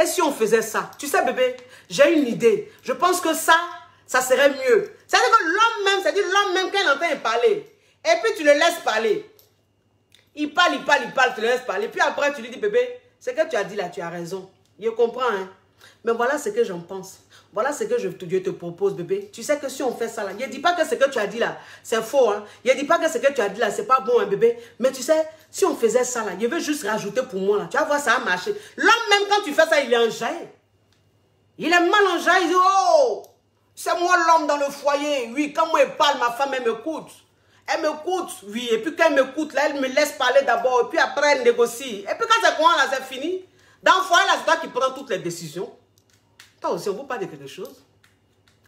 [SPEAKER 1] et si on faisait ça? Tu sais, bébé, j'ai une idée. Je pense que ça, ça serait mieux. C'est-à-dire que l'homme même, c'est-à-dire l'homme même, il entend parler, et puis tu le laisses parler. Il parle, il parle, il parle, tu le laisses parler. Puis après, tu lui dis, bébé, ce que tu as dit là, tu as raison. Je comprends, hein. Mais voilà ce que j'en pense. Voilà ce que Dieu te propose, bébé. Tu sais que si on fait ça, là, ne dis pas que ce que tu as dit là, c'est faux. Hein? Ne dis pas que ce que tu as dit là, c'est pas bon, hein, bébé. Mais tu sais, si on faisait ça là, je veux juste rajouter pour moi là. Tu vas voir, ça a marché. L'homme, même quand tu fais ça, il est enjaillé. Il est mal enjaillé. Il dit, oh, c'est moi l'homme dans le foyer. Oui, quand moi je parle, ma femme, elle m'écoute. Elle m'écoute, oui. Et puis quand elle m'écoute, là, elle me laisse parler d'abord. Et puis après, elle négocie. Et puis quand c'est quoi là, c'est fini. Dans le foyer, là, c'est toi qui prends toutes les décisions. Toi aussi, on vous parle de quelque chose.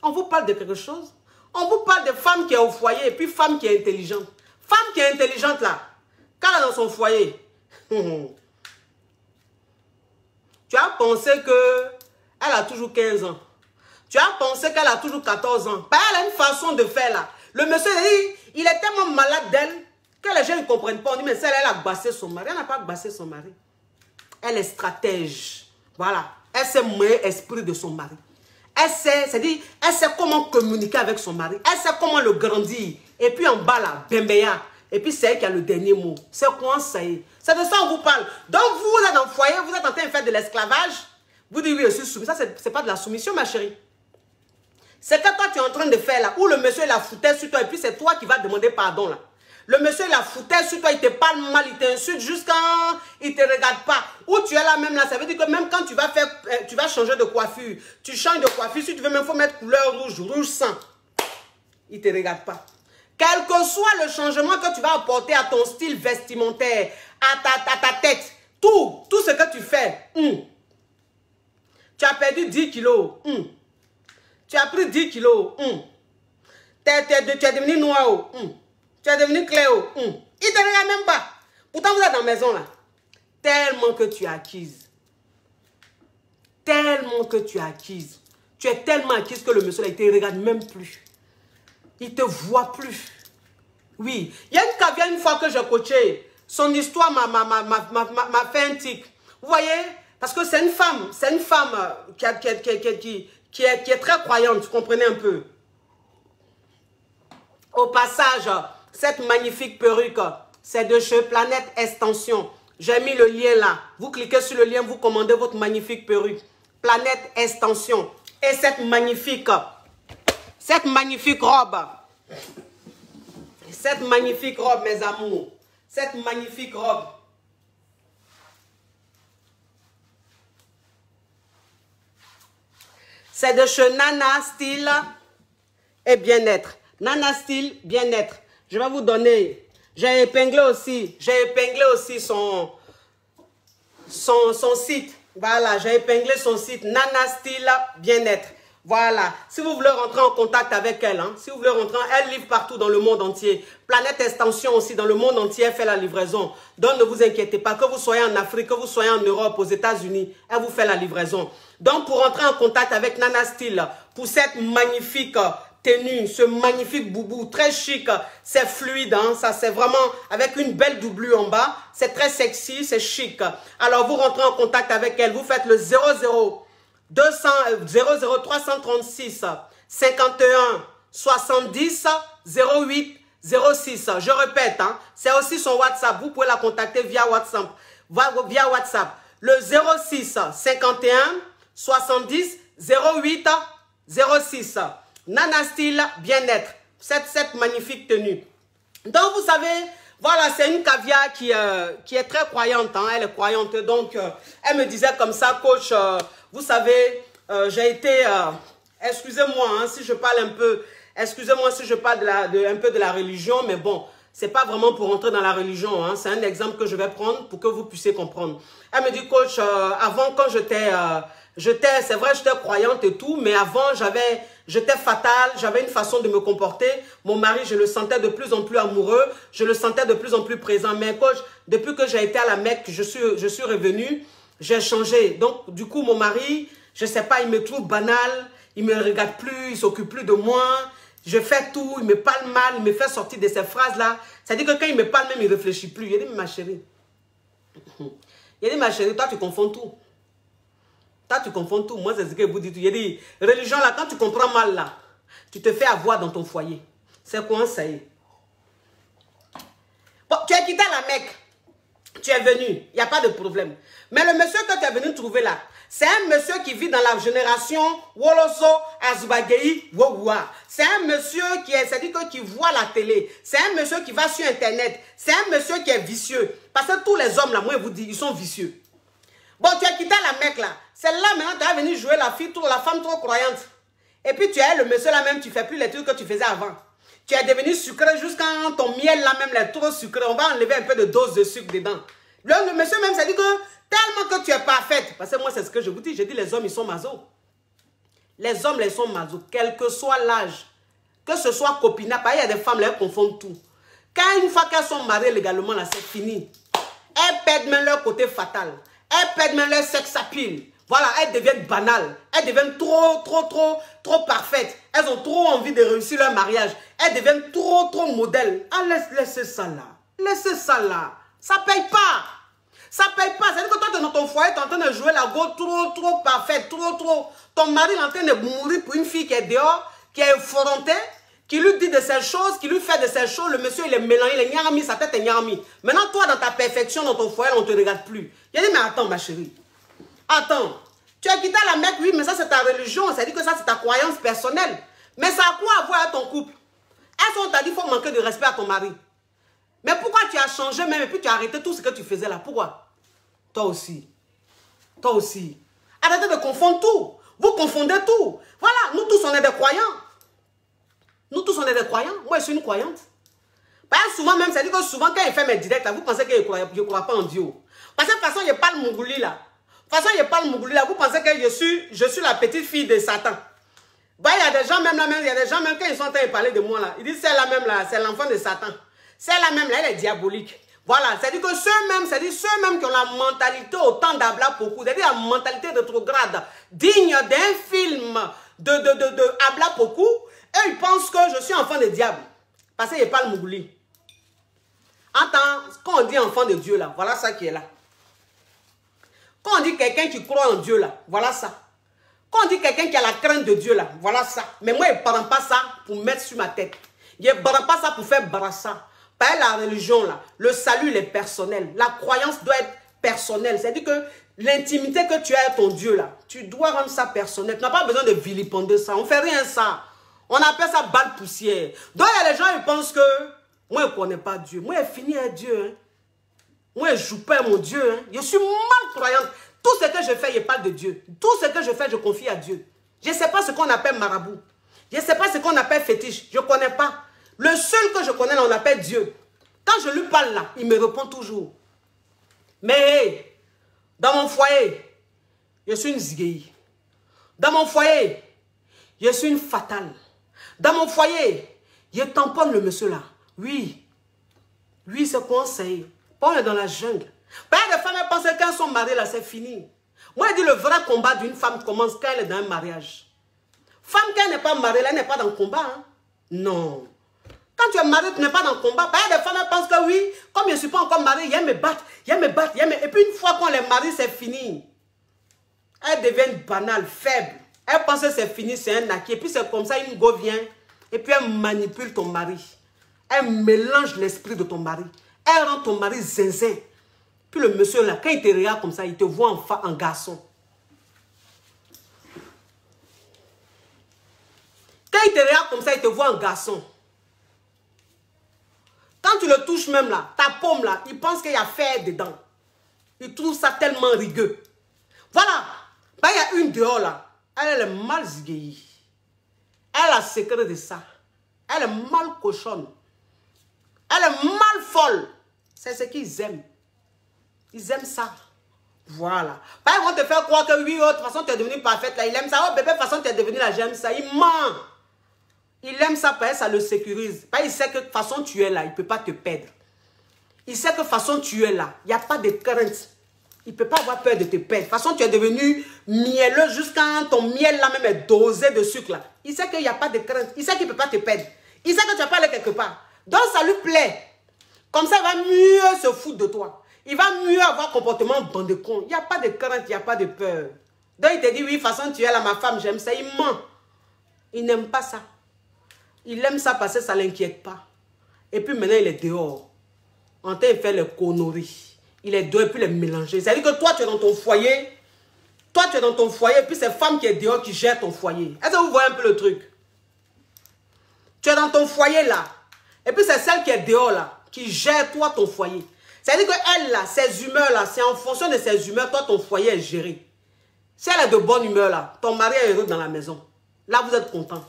[SPEAKER 1] On vous parle de quelque chose. On vous parle de femme qui est au foyer et puis femme qui est intelligente. Femme qui est intelligente là, quand elle est dans son foyer, tu as pensé que elle a toujours 15 ans. Tu as pensé qu'elle a toujours 14 ans. Ben, elle a une façon de faire là. Le monsieur, il est tellement malade d'elle que les gens ne comprennent pas. On dit, mais celle, elle a bassé son mari. Elle n'a pas bassé son mari. Elle est stratège. Voilà. Elle sait le esprit de son mari. Elle sait, c'est-à-dire, elle sait comment communiquer avec son mari. Elle sait comment le grandir. Et puis en bas là, Bembeya. Et puis c'est elle qui a le dernier mot. C'est quoi ça C'est de ça qu'on vous parle. Donc vous, êtes dans le foyer, vous êtes en train de faire de l'esclavage. Vous dites oui, je suis soumis. Ça, c'est pas de la soumission, ma chérie. C'est que toi, tu es en train de faire là, où le monsieur la foutait sur toi, et puis c'est toi qui vas demander pardon là. Le monsieur la foutait sur toi, il te parle mal, il t'insulte jusqu'à il te regarde pas. Ou tu es là même là, ça veut dire que même quand tu vas faire, euh, tu vas changer de coiffure, tu changes de coiffure, si tu veux même faut mettre couleur rouge, rouge sang. Il te regarde pas. Quel que soit le changement que tu vas apporter à ton style vestimentaire, à ta, ta, ta tête, tout, tout ce que tu fais, hum. tu as perdu 10 kilos, hum. tu as pris 10 kilos, hum. tu es devenu noir, tu es devenu Cléo. Hum. Il ne te regarde même pas. Pourtant, vous êtes dans la maison là. Tellement que tu as acquise. Tellement que tu as acquise. Tu es tellement acquise que le monsieur là, il ne te regarde même plus. Il ne te voit plus. Oui. Il y a une caviar une fois que j'ai coaché. Son histoire m'a fait un tic. Vous voyez? Parce que c'est une femme. C'est une femme qui, qui, qui, est, qui est très croyante. Vous comprenez un peu? Au passage, cette magnifique perruque, c'est de chez Planète Extension. J'ai mis le lien là. Vous cliquez sur le lien, vous commandez votre magnifique perruque. Planète Extension. Et cette magnifique, cette magnifique robe. Cette magnifique robe, mes amours. Cette magnifique robe. C'est de chez Nana Style et Bien-être. Nana Style, Bien-être. Je vais vous donner. J'ai épinglé aussi. J'ai épinglé aussi son, son, son site. Voilà, j'ai épinglé son site. Nana Style Bien-être. Voilà. Si vous voulez rentrer en contact avec elle, hein, si vous voulez rentrer, elle livre partout dans le monde entier. Planète Extension aussi, dans le monde entier, elle fait la livraison. Donc ne vous inquiétez pas, que vous soyez en Afrique, que vous soyez en Europe, aux États-Unis, elle vous fait la livraison. Donc pour rentrer en contact avec Nana Style, pour cette magnifique tenue, ce magnifique boubou, très chic, c'est fluide, hein, ça c'est vraiment avec une belle doublure en bas, c'est très sexy, c'est chic. Alors vous rentrez en contact avec elle, vous faites le 00 200 00 336 51 70 08 06. Je répète, hein, c'est aussi son WhatsApp, vous pouvez la contacter via WhatsApp. Via WhatsApp, le 06 51 70 08 06. Nana Style Bien-être. Cette, cette magnifique tenue. Donc, vous savez, voilà, c'est une caviar qui, euh, qui est très croyante. Hein, elle est croyante. Donc, euh, elle me disait comme ça, coach, euh, vous savez, j'ai été... Excusez-moi hein, si je parle un peu... Excusez-moi si je parle de la, de, un peu de la religion, mais bon, c'est pas vraiment pour entrer dans la religion. Hein, c'est un exemple que je vais prendre pour que vous puissiez comprendre. Elle me dit, coach, avant, quand j'étais... j'étais, c'est vrai, j'étais croyante et tout, mais avant, j'avais J'étais fatale, j'avais une façon de me comporter. Mon mari, je le sentais de plus en plus amoureux, je le sentais de plus en plus présent. Mais coach, depuis que j'ai été à la Mecque, je suis, je suis revenue, j'ai changé. Donc, du coup, mon mari, je sais pas, il me trouve banal, il me regarde plus, il s'occupe plus de moi. Je fais tout, il me parle mal, il me fait sortir de ces phrases-là. C'est-à-dire que quand il me parle même, il réfléchit plus. Il dit, ma chérie, il dit, ma chérie, toi, tu confonds tout tu confonds tout. Moi, c'est ce que vous dites. A des religions là, quand tu comprends mal là, tu te fais avoir dans ton foyer. C'est quoi ça y est Bon, tu as quitté la Mecque. tu es venu, il n'y a pas de problème. Mais le monsieur que tu es venu trouver là, c'est un monsieur qui vit dans la génération Woloso, Azubagei, Wowoua. C'est un monsieur qui est, c'est-à-dire qui voit la télé. C'est un monsieur qui va sur Internet. C'est un monsieur qui est vicieux. Parce que tous les hommes là, moi je vous dis, ils sont vicieux. Bon, tu as quitté la mec là. C'est là maintenant, tu as venu jouer la fille, la femme trop croyante. Et puis tu es le monsieur là même, tu fais plus les trucs que tu faisais avant. Tu es devenu sucré jusqu'à ton miel là même, est trop sucré. On va enlever un peu de dose de sucre dedans. Le, monsieur même, ça dit que tellement que tu es parfaite. Parce que moi, c'est ce que je vous dis. Je dis les hommes, ils sont maso. Les hommes, ils sont maso. Quel que soit l'âge. Que ce soit copina. Il y a des femmes, elles confondent tout. Quand une fois qu'elles sont mariées légalement, là, c'est fini. Elles perdent même leur côté fatal. Elles perdent même leur sexe à pile. Voilà, elles deviennent banales. Elles deviennent trop, trop, trop, trop parfaites. Elles ont trop envie de réussir leur mariage. Elles deviennent trop, trop modèles. Ah, laisse, laissez ça là. Laissez ça là. Ça paye pas. Ça paye pas. C'est-à-dire que toi, dans ton foyer, tu es en train de jouer la go trop, trop parfaite, trop, trop. Ton mari est en train de mourir pour une fille qui est dehors, qui est effrontée, qui lui dit de ces choses, qui lui fait de ces choses. Le monsieur, il est mélangé, il est nyarami, sa tête est nyarami. Maintenant, toi, dans ta perfection, dans ton foyer, on ne te regarde plus. Il a dit, mais attends, ma chérie. Attends, tu as quitté la Mecque, oui, mais ça c'est ta religion, ça dit que ça c'est ta croyance personnelle. Mais ça a quoi à voir avec ton couple? Est-ce qu'on dit qu'il faut manquer de respect à ton mari? Mais pourquoi tu as changé même et puis tu as arrêté tout ce que tu faisais là? Pourquoi? Toi aussi. Toi aussi. Arrêtez de confondre tout. Vous confondez tout. Voilà, nous tous on est des croyants. Nous tous on est des croyants. Moi je suis une croyante. Parce que souvent même, ça dit que souvent quand il fait mes directs, vous pensez que je ne crois, pas en Dieu. Parce que de toute façon, il parle mongouli là. De toute façon, je parle Mougouli là. Vous pensez que je suis, je suis la petite fille de Satan. Bah, il y a des gens même là, il y a des gens même quand ils sont en train de parler de moi là. Ils disent, la même là, c'est l'enfant de Satan. C'est la même là, elle est diabolique. Voilà, c'est-à-dire que ceux-mêmes, c'est-à-dire ceux-mêmes qui ont la mentalité autant d'Abla Poku, c'est-à-dire la mentalité rétrograde, digne d'un film de, de, de, de eux, ils pensent que je suis enfant de diable. Parce qu'ils parlent Mougouli. Entends, quand on dit enfant de Dieu là, voilà ça qui est là. Quand on dit quelqu'un qui croit en Dieu là, voilà ça. Quand on dit quelqu'un qui a la crainte de Dieu là, voilà ça. Mais moi, je ne parle pas ça pour mettre sur ma tête. Je ne parle pas ça pour faire brassa. Pas la religion là. Le salut, il est personnel. La croyance doit être personnelle. C'est-à-dire que l'intimité que tu as avec ton Dieu là, tu dois rendre ça personnel. Tu n'as pas besoin de vilipender ça. On ne fait rien ça. On appelle ça balle poussière. Donc, il y a des gens qui pensent que moi, je ne connais pas Dieu. Moi, je fini avec Dieu. Hein. Moi, je joue pas mon Dieu. Hein. Je suis mal croyante. Tout ce que je fais, je parle de Dieu. Tout ce que je fais, je confie à Dieu. Je ne sais pas ce qu'on appelle marabout. Je ne sais pas ce qu'on appelle fétiche. Je ne connais pas. Le seul que je connais, on appelle Dieu. Quand je lui parle là, il me répond toujours. Mais dans mon foyer, je suis une zigéi. Dans mon foyer, je suis une fatale. Dans mon foyer, je tamponne le monsieur là. Oui. Oui, c'est conseil on est dans la jungle. Pas de femmes pensent que quand sont mariées là, c'est fini. Moi, je dis le vrai combat d'une femme commence quand elle est dans un mariage. Femme qui n'est pas mariée, elle n'est pas dans le combat. Hein. Non. Quand tu es mariée, tu n'es pas dans le combat. Pas de femmes pensent que oui, comme je ne suis pas encore mariée, il me battre, il me battre, Et puis une fois qu'on les marie, c'est fini. Elles deviennent banales, faibles. Elles pensent que c'est fini, c'est un acquis. Et puis c'est comme ça, une go vient. Et puis elle manipule ton mari. Elle mélange l'esprit de ton mari. Elle rend ton mari zinzin. Puis le monsieur là, quand il te regarde comme ça, il te voit en, en garçon. Quand il te regarde comme ça, il te voit en garçon. Quand tu le touches même là, ta paume là, il pense qu'il y a fer dedans. Il trouve ça tellement rigueux. Voilà. Bah, il y a une dehors là. Elle, est mal ziguée. Elle a secret de ça. Elle est mal cochonne. Elle est mal folle. C'est ce qu'ils aiment. Ils aiment ça. Voilà. Pas ils vont te faire croire que oui, oh, de toute façon, tu es devenue parfaite. Là. Il aime ça. Oh, bébé, de toute façon, tu es devenue là, j'aime ça. Il ment. Il aime ça, parce que ça le sécurise. Pas il sait que de toute façon, tu es là. Il ne peut pas te perdre. Il sait que de toute façon, tu es là. Il n'y a pas de crainte. Il ne peut pas avoir peur de te perdre. De toute façon, tu es devenu mielleux jusqu'à ton miel là même est dosé de sucre là. Il sait qu'il n'y a pas de crainte. Il sait qu'il ne peut pas te perdre. Il sait que tu vas pas aller quelque part. Donc, ça lui plaît. Comme ça, il va mieux se foutre de toi. Il va mieux avoir comportement bon de con. Il n'y a pas de crainte, il n'y a pas de peur. Donc il te dit, oui, façon tu es là, ma femme, j'aime ça. Il ment. Il n'aime pas ça. Il aime ça parce que ça ne l'inquiète pas. Et puis maintenant, il est dehors. En train de faire les conneries. Il est deux et puis les mélanger. C'est-à-dire que toi, tu es dans ton foyer. Toi, tu es dans ton foyer, et puis c'est femme qui est dehors qui gère ton foyer. Est-ce que vous voyez un peu le truc? Tu es dans ton foyer là. Et puis c'est celle qui est dehors là, qui gère toi ton foyer. C'est-à-dire qu'elle là, ses humeurs là, c'est en fonction de ses humeurs, toi ton foyer est géré. Si elle est de bonne humeur là, ton mari est heureux dans la maison. Là, vous êtes content.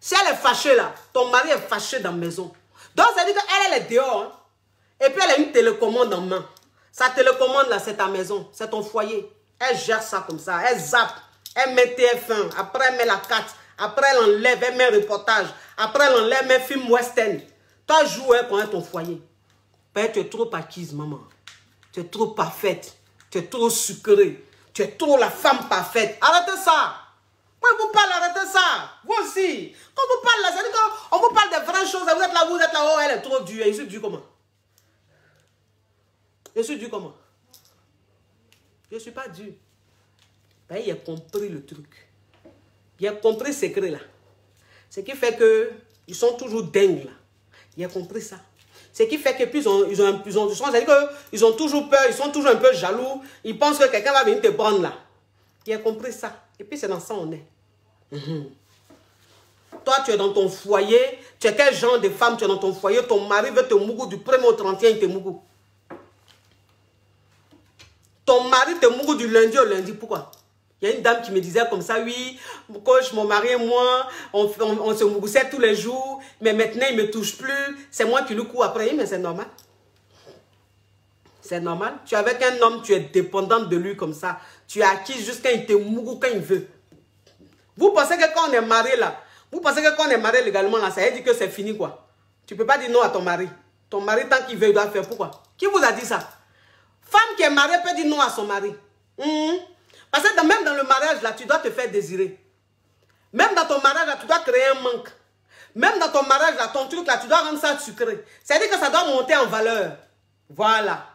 [SPEAKER 1] Si elle est fâchée là, ton mari est fâché dans la maison. Donc, ça veut dire qu'elle, elle est dehors. Hein. Et puis, elle a une télécommande en main. Sa télécommande là, c'est ta maison, c'est ton foyer. Elle gère ça comme ça. Elle zappe. Elle met TF1. Après, elle met la 4. Après, elle enlève, elle met un reportage. Après, elle enlève, un film western. Toi, joue pour ton foyer. Tu es trop acquise, maman. Tu es trop parfaite. Tu es trop sucrée. Tu es trop la femme parfaite. Arrêtez ça. Moi, vous parle, arrêtez ça. Vous aussi. Quand vous parlez là, c'est-à-dire qu'on vous parle des vraies choses. Vous êtes là, vous êtes là, oh, elle est trop dure. Je suis dur comment? Je suis dur comment? Je ne suis pas dur. Ben, il a compris le truc. Il a compris ce secret là. Ce qui fait que ils sont toujours dingues là. Il a compris ça. Ce qui fait que puis ils ont, ils ont, ils ont, ils ont toujours peur, ils sont toujours un peu jaloux. Ils pensent que quelqu'un va venir te prendre là. Il a compris ça. Et puis c'est dans ça on est. Mhm. Toi, tu es dans ton foyer. Tu es quel genre de femme? Tu es dans ton foyer Ton mari veut te mougou du 1er au 31, il te mougou. Ton mari te mougou du lundi au lundi. Pourquoi? Il y a une dame qui me disait comme ça, oui, coach, mon mari et moi, on, se mougoussait tous les jours, mais maintenant il ne me touche plus, c'est moi qui le cours après. Mais c'est normal. C'est normal. Tu es avec un homme, tu es dépendante de lui comme ça. Tu es acquis jusqu'à il te mougou quand il veut. Vous pensez que quand on est marié là, vous pensez que quand on est marié légalement là, ça veut dire que c'est fini quoi. Tu ne peux pas dire non à ton mari. Ton mari, tant qu'il veut, il doit faire. Pourquoi? Qui vous a dit ça? Femme qui est mariée peut dire non à son mari. Hum? Parce que même dans le mariage, là, tu dois te faire désirer. Même dans ton mariage, là, tu dois créer un manque. Même dans ton mariage, là, ton truc, là, tu dois rendre ça sucré. C'est-à-dire que ça doit monter en valeur. Voilà.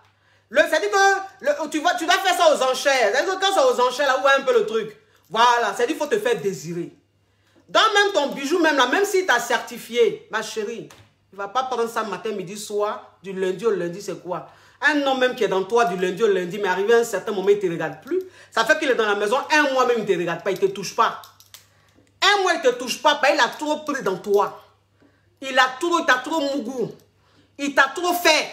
[SPEAKER 1] C'est-à-dire que tu, tu dois faire ça aux enchères. C'est-à-dire que quand c'est aux enchères, là, où est un peu le truc. Voilà. C'est-à-dire qu'il faut te faire désirer. Dans même ton bijou, même là, même si tu as certifié, ma chérie, tu ne vas pas prendre ça matin, midi, soir, du lundi au lundi, c'est quoi? Un homme même qui est dans toi du lundi au lundi, mais arrivé à un certain moment, il ne te regarde plus. Ça fait qu'il est dans la maison, un mois même, il ne te regarde pas, il ne te touche pas. Un mois, il ne te touche pas, il a trop pris dans toi. Il a trop, il t'a trop mougou. Il t'a trop fait.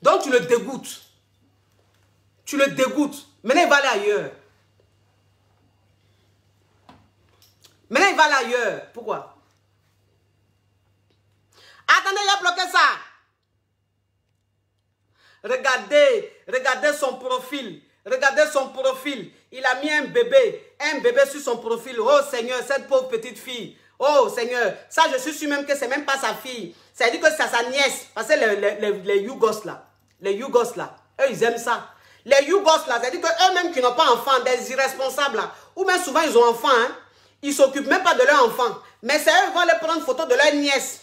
[SPEAKER 1] Donc tu le dégoûtes. Tu le dégoûtes. Maintenant, il va aller ailleurs. Maintenant, il va aller ailleurs. Pourquoi? Attendez, il a bloqué ça. Regardez, regardez son profil. Regardez son profil. Il a mis un bébé, un bébé sur son profil. Oh Seigneur, cette pauvre petite fille. Oh Seigneur, ça je suis sûr même que c'est même pas sa fille. Ça dit que c'est sa nièce. Parce que les, les, les, Yougos là, les Yougos là, eux ils aiment ça. Les Yougos là, ça dit que eux-mêmes qui n'ont pas enfants, des irresponsables là, ou même souvent ils ont enfants, hein, ils s'occupent même pas de leur enfant. Mais c'est eux qui vont aller prendre photo de leur nièce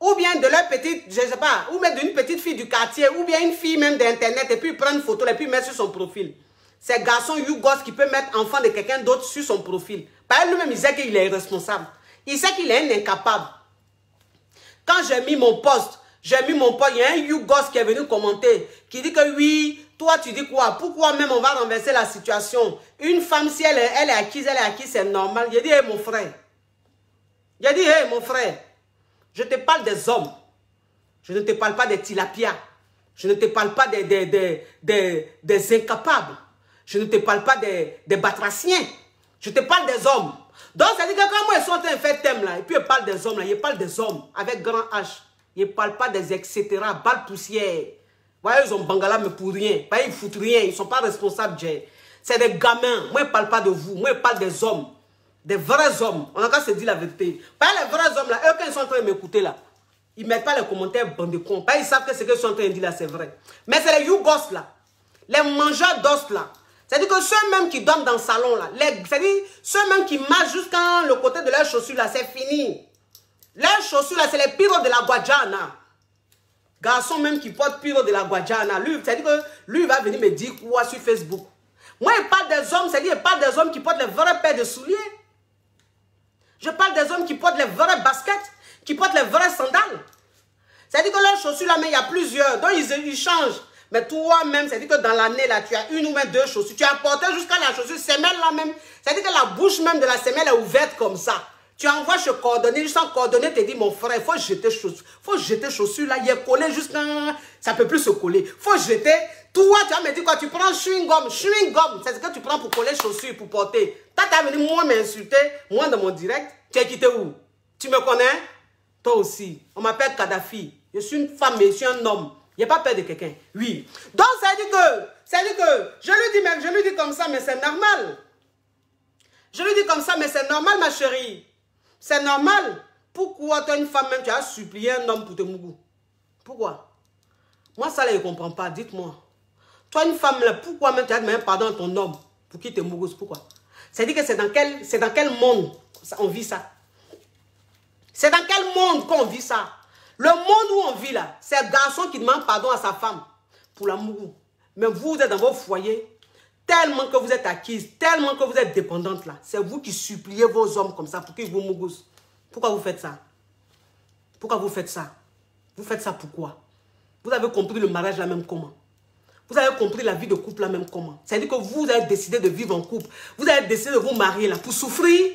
[SPEAKER 1] ou bien de leur petite, je sais pas, ou même d'une petite fille du quartier, ou bien une fille même d'Internet, et puis prendre une photo, et puis mettre sur son profil. C'est garçon Yougos qui peut mettre enfant de quelqu'un d'autre sur son profil. Par lui-même, il sait qu'il est irresponsable. Il sait qu'il est incapable. Quand j'ai mis mon poste, j'ai mis mon poste, il y a un Yougos qui est venu commenter, qui dit que oui, toi tu dis quoi? Pourquoi même on va renverser la situation? Une femme, si elle elle est acquise, elle est acquise, c'est normal. J'ai dit, hé mon frère. J'ai dit, hé mon frère. Je te parle des hommes. Je ne te parle pas des tilapias. Je ne te parle pas des, des, incapables. Je ne te parle pas des, des batraciens. Je te parle des hommes. Donc, ça dit que quand moi, ils sont en train de faire thème là, et puis ils parlent des hommes là, ils parlent des hommes avec grand H. Ils ne parlent pas des etc. Balles poussière. Vous voyez, ils ont Bangala, mais pour rien. Ils ne foutent rien. Ils ne sont pas responsables, C'est des gamins. Moi, je ne parle pas de vous. Moi, je parle des hommes. Des vrais hommes. On a qu'à se dire la vérité. Pas les vrais hommes là. Eux, quand ils sont en train de m'écouter là, ils mettent pas les commentaires bande de cons. Pas ils savent que ce qu'ils sont en train de dire là, c'est vrai. Mais c'est les yougos là. Les mangeurs d'os là. C'est-à-dire que ceux-mêmes qui dorment dans le salon là. C'est-à-dire ceux-mêmes qui marchent jusqu'à le côté de leurs chaussures là, c'est fini. Leurs chaussures là, c'est les pyros de la Guadjana. Garçon même qui porte pyro de la Guadjana. Lui, c'est-à-dire que lui va venir me dire quoi sur Facebook. Moi, il parle des hommes, c'est-à-dire il parle des hommes qui portent les vrais paires de souliers. Je parle des hommes qui portent les vrais baskets, qui portent les vrais sandales. C'est-à-dire que leurs chaussures là, mais il y a plusieurs. Donc ils, changent. Mais toi-même, c'est-à-dire que dans l'année, là, tu as une ou même deux chaussures. Tu as porté jusqu'à la chaussure semelle là même. C'est-à-dire que la bouche même de la semelle est ouverte comme ça. Tu envoies chez coordonner, juste en coordonner, tu dis, mon frère, faut jeter chaussures. faut jeter chaussures là, il est collé jusqu'à... Ça peut plus se coller. Faut jeter. Toi, tu vas me dire quoi Tu prends chewing gum. Chewing gum, c'est ce que tu prends pour coller chaussures, pour porter. Toi, tu as venu moi m'insulter, moi dans mon direct. Tu es quitté où? Tu me connais? Toi aussi. On m'appelle Kadhafi. Je suis une femme, mais je suis un homme. Il n'y a pas peur de quelqu'un. Oui. Donc, ça dit que, ça dit que, je lui dis, mais je lui dis comme ça, mais c'est normal. Je lui dis comme ça, mais c'est normal, ma chérie. C'est normal. Pourquoi toi, une femme, même, tu as supplié un homme pour te mougou Pourquoi? Moi, ça, là, je ne comprends pas. Dites-moi. Toi, une femme, là, pourquoi même tu as demandé pardon à ton homme pour qu'il te mougou Pourquoi? C'est-à-dire que c'est dans, quel, dans quel monde on vit ça? C'est dans quel monde qu'on vit ça? Le monde où on vit là, c'est un garçon qui demande pardon à sa femme pour la mougou. Mais vous, vous êtes dans vos foyers, Tellement que vous êtes acquise, tellement que vous êtes dépendante là. C'est vous qui suppliez vos hommes comme ça pour qu'ils vous mougoussent. Pourquoi vous faites ça? Pourquoi vous faites ça? Vous faites ça pourquoi Vous avez compris le mariage là même comment? Vous avez compris la vie de couple là même comment? C'est-à-dire que vous avez décidé de vivre en couple. Vous avez décidé de vous marier là pour souffrir.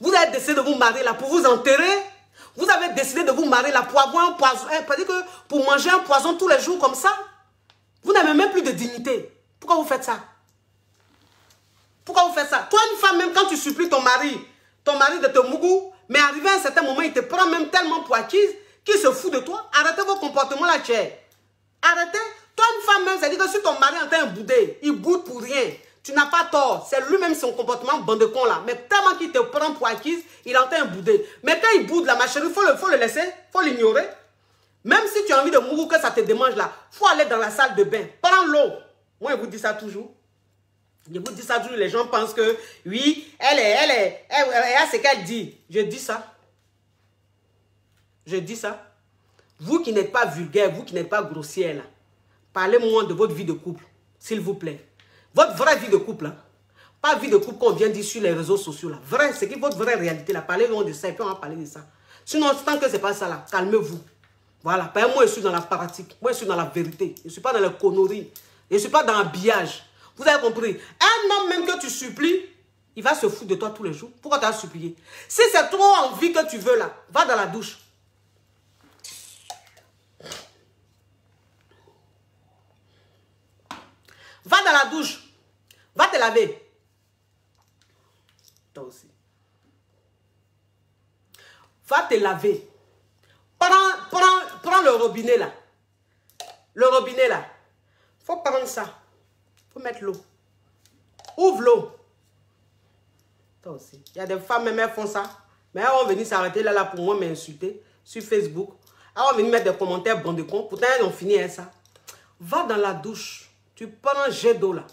[SPEAKER 1] Vous avez décidé de vous marier là pour vous enterrer. Vous avez décidé de vous marier là pour avoir un poison. C'est-à-dire que pour manger un poison tous les jours comme ça. Vous n'avez même plus de dignité. Pourquoi vous faites ça? Pourquoi vous faites ça? Toi, une femme, même quand tu supplies ton mari, ton mari de te mougou, mais arrivé à un certain moment, il te prend même tellement pour acquise qu'il se fout de toi. Arrêtez vos comportements là, tiens. Arrêtez. Toi, une femme même, ça dit que si ton mari entend un boudé, il boude pour rien. Tu n'as pas tort. C'est lui-même son comportement bande con là. Mais tellement qu'il te prend pour acquise, il entend un boudé. Mais quand il boude là, ma chérie, il faut le, faut le laisser. Il faut l'ignorer. Même si tu as envie de mourir, que ça te démange là, il faut aller dans la salle de bain. Prends l'eau. Moi, je vous dis ça toujours. Je vous dis ça toujours, les gens pensent que, oui, elle est, elle est, elle, elle ce qu'elle dit. Je dis ça. Je dis ça. Vous qui n'êtes pas vulgaire, vous qui n'êtes pas grossière, parlez-moi de votre vie de couple, s'il vous plaît. Votre vraie vie de couple, là. Pas vie de couple qu'on vient dire sur les réseaux sociaux, là. Vrai, c'est votre vraie réalité, là. Parlez-moi de ça et puis on va parler de ça. Sinon, tant que ce n'est pas ça, là, calmez-vous. Voilà. moi, je suis dans la pratique. Moi, je suis dans la vérité. Je ne suis pas dans la connerie. Je ne suis pas dans l'habillage. Vous avez compris? Un homme même que tu supplies, il va se foutre de toi tous les jours. Pourquoi tu as supplié? Si c'est trop envie que tu veux là, va dans la douche. Va dans la douche. Va te laver. Toi aussi. Va te laver. Prends, prends, prends le robinet là. Le robinet là. faut prendre ça faut mettre l'eau. Ouvre l'eau. Toi aussi. Il y a des femmes, même elles font ça. Mais elles vont venir s'arrêter là, pour moi m'insulter sur Facebook. Elles vont venir mettre des commentaires bon de con. Pourtant, elles ont fini hein, ça. Va dans la douche. Tu prends un jet d'eau là.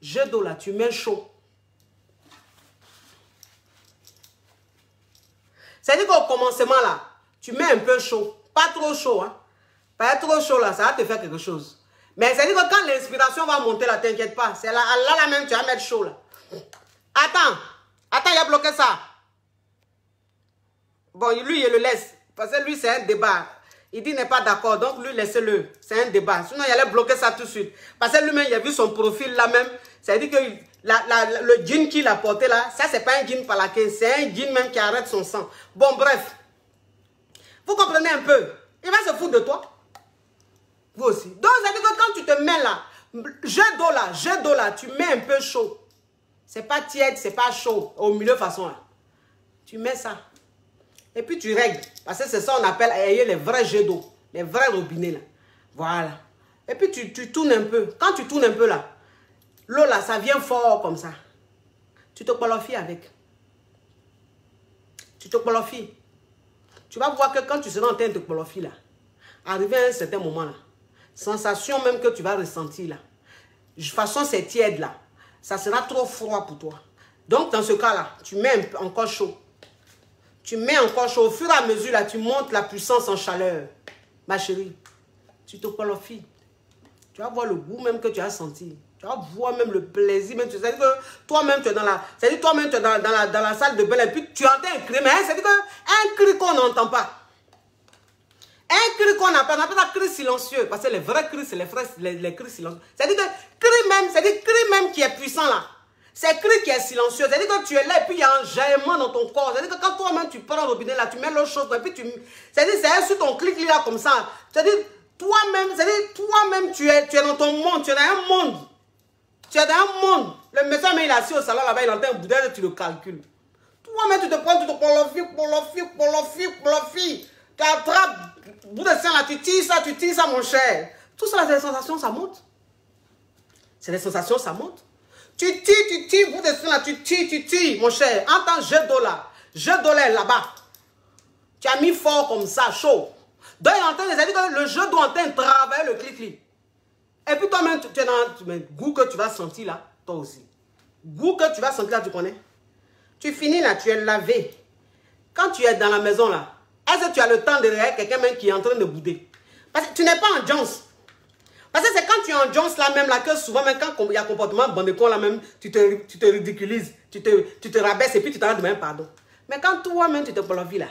[SPEAKER 1] Jet d'eau là, tu mets chaud. C'est-à-dire qu'au commencement là, tu mets un peu chaud. Pas trop chaud, hein. Pas trop chaud là, ça va te faire quelque chose. Mais c'est-à-dire que quand l'inspiration va monter là, t'inquiète pas. C'est là, là, même, tu vas mettre chaud là. Attends. Attends, il a bloqué ça. Bon, lui, il le laisse. Parce que lui, c'est un débat. Il dit n'est pas d'accord, donc lui, laissez-le. C'est un débat. Sinon, il allait bloquer ça tout de suite. Parce que lui-même, il a vu son profil là même. C'est-à-dire que le jean qu'il a porté là, ça, c'est pas un jean palaquin. C'est un jean même qui arrête son sang. Bon, bref. Vous comprenez un peu? Il va se foutre de toi. Vous aussi. Donc, ça veut dire que quand tu te mets là, jet d'eau là, jet d'eau là, tu mets un peu chaud. C'est pas tiède, c'est pas chaud. Au milieu façon là. Tu mets ça. Et puis tu règles. Parce que c'est ça qu'on appelle ayez les vrais jets d'eau. Les vrais robinets là. Voilà. Et puis tu, tu tournes un peu. Quand tu tournes un peu là, l'eau là, ça vient fort comme ça. Tu te qualifies avec. Tu te qualifies. Tu vas voir que quand tu seras en train de te qualifier là, arrivé à un certain moment là, sensation même que tu vas ressentir là, de toute façon c'est tiède là, ça sera trop froid pour toi. Donc dans ce cas-là, tu mets encore chaud. Tu mets encore chaud. Au fur et à mesure là, tu montes la puissance en chaleur. Ma chérie, tu te qualifies. Tu vas voir le goût même que tu as senti. Tu vas voir même le plaisir. Même, c'est-à-dire que toi-même, tu es dans la, c'est-à-dire toi-même, tu es dans, la, dans la salle de bain et puis tu entends un cri. Mais c'est-à-dire qu'un cri qu'on n'entend pas. Un cri qu'on appelle, on appelle ça cri silencieux. Parce que les vrais cris, c'est les, les, les, cris silencieux. C'est-à-dire que cri même, c'est-à-dire cri même qui est puissant là. C'est cri qui est silencieux. C'est-à-dire que tu es là et puis il y a un jaillement dans ton corps. C'est-à-dire que quand toi-même tu prends le robinet là, tu mets l'eau chaude et puis tu... C'est-à-dire c'est sur ton clic là comme ça. C'est-à-dire toi-même, c'est-à-dire toi-même tu es, tu es dans ton monde, tu es dans un monde. Tu es dans un monde. Le médecin, il est assis au salon là-bas, il entend un boudin et tu le calcules. Toi-même tu te prends, tu te fil, pour le fil. Tu attrapes, bout de sang là, tu tires ça, tu tires ça mon cher. Tout ça, c'est des sensations, ça monte. C'est des sensations, ça monte. Tu tires, tu tires, bout de sang là, tu tires, tu tires, mon cher. Entends d'eau là. Jeu d'eau là-bas. Tu as mis fort comme ça, chaud. Donc, il entend, c'est-à-dire que le jeu doit entendre travailler le clic-clic. Et puis toi-même, tu es dans le goût que tu vas sentir là, toi aussi. Goût que tu vas sentir là, tu connais. Tu finis là, tu es lavé. Quand tu es dans la maison là, est-ce que tu as le temps de regarder quelqu'un qui est en train de bouder? Parce que tu n'es pas en Jones. Parce que c'est quand tu es en Jones là même là que souvent, même quand il y a comportement bon con là même, tu te, tu te ridiculises, tu te, tu te rabaisses et puis tu t'en demandes pardon. Mais quand toi-même tu te vie là,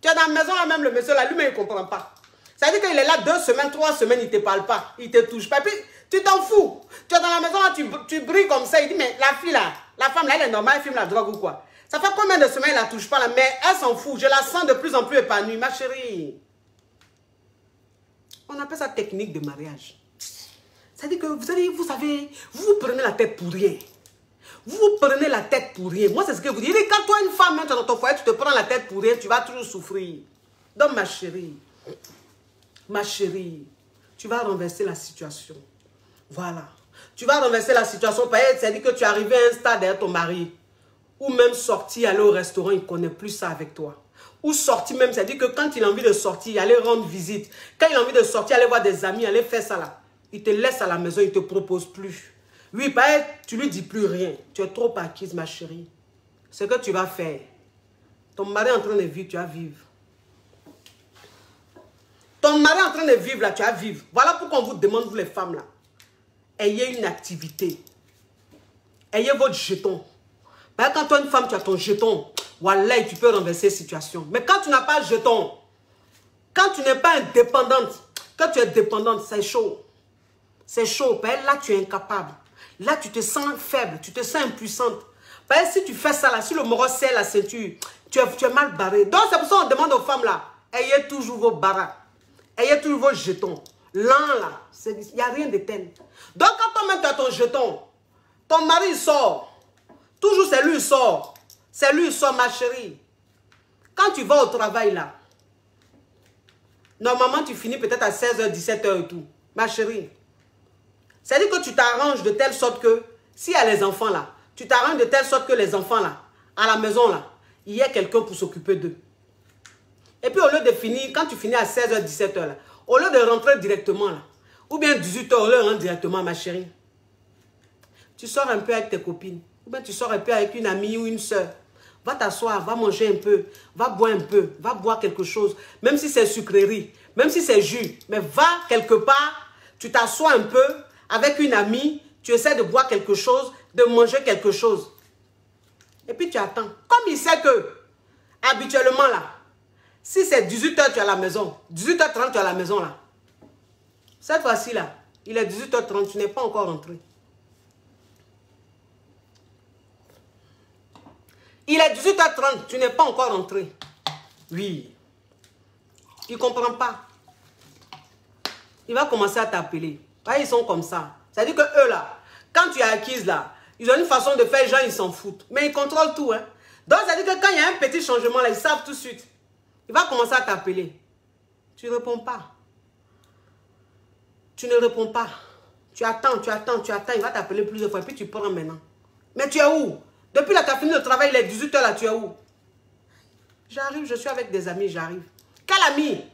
[SPEAKER 1] tu es dans la maison là même, le monsieur là, lui-même il ne comprend pas. Ça veut dire qu'il est là deux semaines, trois semaines, il ne te parle pas, il ne te touche pas. Et puis tu t'en fous. Tu es dans la maison là, tu, tu brilles comme ça, il dit mais la fille là, la femme là, elle est normale, elle fume la drogue ou quoi? Ça fait combien de semaines elle la touche pas là? Mais elle s'en fout. Je la sens de plus en plus épanouie, ma chérie. On appelle ça technique de mariage. C'est-à-dire que vous, allez, vous savez, vous prenez la tête pour rien. Vous prenez la tête pour rien. Moi, c'est ce que vous dites. Quand toi, une femme, dans ton foyer, tu te prends la tête pour rien, tu vas toujours souffrir. Donc, ma chérie, ma chérie, tu vas renverser la situation. Voilà. Tu vas renverser la situation. C'est-à-dire que tu es arrivé à un stade derrière ton mari. Ou même sortir, aller au restaurant, il ne connaît plus ça avec toi. Ou sortir même, c'est-à-dire que quand il a envie de sortir, aller rendre visite. Quand il a envie de sortir, aller voir des amis, aller faire ça là. Il te laisse à la maison, il ne te propose plus. Oui, bah, tu lui dis plus rien. Tu es trop acquise, ma chérie. Ce que tu vas faire, ton mari est en train de vivre, tu vas vivre. Ton mari est en train de vivre là, tu vas vivre. Voilà pourquoi on vous demande, vous les femmes là, ayez une activité. Ayez votre jeton. Ben, quand toi, une femme, tu as ton jeton, voilà, tu peux renverser la situation. Mais quand tu n'as pas de jeton, quand tu n'es pas indépendante, quand tu es dépendante, c'est chaud. C'est chaud. Là, tu es incapable. Là, tu te sens faible, tu te sens impuissante. Ben, si tu fais ça là, si le moro serre la ceinture, tu es, tu mal barré. Donc, c'est pour ça qu'on demande aux femmes là, ayez toujours vos barras. Ayez toujours vos jetons. Là, là, il n'y a rien de tel. Donc, quand toi-même, tu as ton jeton, ton mari sort, Toujours c'est lui qui sort. C'est lui sort, ma chérie. Quand tu vas au travail là, normalement tu finis peut-être à 16h, 17h et tout. Ma chérie. C'est-à-dire que tu t'arranges de telle sorte que, s'il y a les enfants là, tu t'arranges de telle sorte que les enfants là, à la maison là, il y a quelqu'un pour s'occuper d'eux. Et puis au lieu de finir, quand tu finis à 16h, 17h là, au lieu de rentrer directement là, ou bien 18h, au lieu de rentrer directement, ma chérie, tu sors un peu avec tes copines. Ou bien tu sors un peu avec une amie ou une soeur. Va t'asseoir, va manger un peu, va boire un peu, va boire quelque chose. Même si c'est sucrerie, même si c'est jus. Mais va quelque part, tu t'assois un peu avec une amie, tu essaies de boire quelque chose, de manger quelque chose. Et puis tu attends. Comme il sait que, habituellement là, si c'est 18h, tu es à la maison. 18h30, tu es à la maison là. Cette fois-ci là, il est 18h30, tu n'es pas encore rentré. Il est 18h30, tu n'es pas encore entré. Oui. Il ne comprend pas. Il va commencer à t'appeler. Ils sont comme ça. C'est-à-dire que eux là, quand tu es acquise là, ils ont une façon de faire, gens ils s'en foutent. Mais ils contrôlent tout. Hein. Donc ça veut dire que quand il y a un petit changement là, ils savent tout de suite. Il va commencer à t'appeler. Tu ne réponds pas. Tu ne réponds pas. Tu attends, tu attends, tu attends. Il va t'appeler plusieurs fois. Et puis tu prends maintenant. Mais tu es où? Depuis là, tu as fini le travail, il est 18h là, tu es où? J'arrive, je suis avec des amis, j'arrive. Quel ami?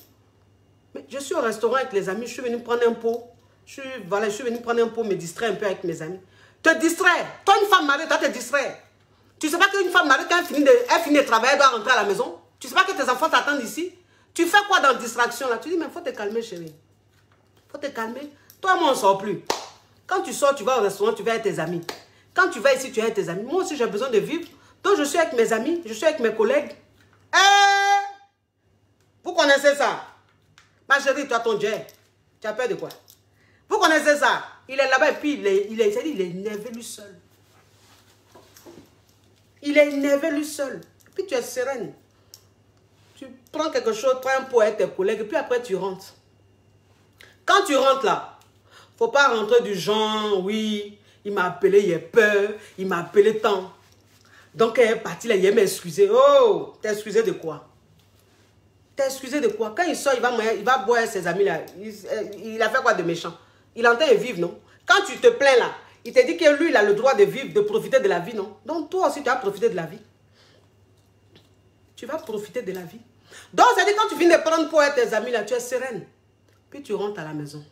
[SPEAKER 1] Je suis au restaurant avec les amis, je suis venu prendre un pot. Je suis, voilà, je suis venu prendre un pot, me distraire un peu avec mes amis. Te distraire. Toi, une femme mariée, toi, te distraire. Tu sais pas qu'une femme mariée, quand elle finit, de, elle de travailler, elle doit rentrer à la maison? Tu sais pas que tes enfants t'attendent ici? Tu fais quoi dans la distraction là? Tu dis, mais faut te calmer, chérie. Faut te calmer. Toi, moi, on sort plus. Quand tu sors, tu vas au restaurant, tu vas avec tes amis. Quand tu vas ici, tu es avec tes amis. Moi aussi, j'ai besoin de vivre. Donc, je suis avec mes amis, je suis avec mes collègues. Eh! Vous connaissez ça? Ma chérie, as ton jet. Tu as peur de quoi? Vous connaissez ça? Il est là-bas et puis il est, il est, il est énervé lui seul. Il est énervé lui seul. Puis tu es sereine. Tu prends quelque chose, prends un pot avec tes collègues, et puis après tu rentres. Quand tu rentres là, faut pas rentrer du genre, oui, il m'a appelé, il a peur, il m'a appelé tant. Donc elle est partie là, il m'excuser. Oh, t'es excusé de quoi? T'es excusé de quoi? Quand il sort, il va, il va boire ses amis là. Il, a fait quoi de méchant? Il entend vivre, non? Quand tu te plains là, il te dit que lui, il a le droit de vivre, de profiter de la vie, non? Donc toi aussi, tu vas profiter de la vie. Tu vas profiter de la vie. Donc, dit quand tu viens de prendre pour tes amis là, tu es sereine. Puis tu rentres à la maison.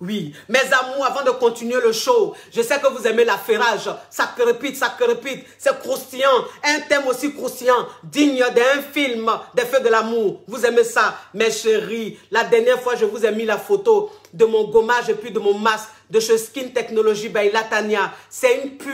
[SPEAKER 1] Oui, mes amours, avant de continuer le show, je sais que vous aimez la ferrage. Ça crépite, ça crépite, c'est croustillant. Un thème aussi croustillant, digne d'un film, des feux de l'amour. Vous aimez ça, mes chéris. La dernière fois, je vous ai mis la photo de mon gommage et puis de mon masque de chez Skin Technology by Latania. C'est une pure,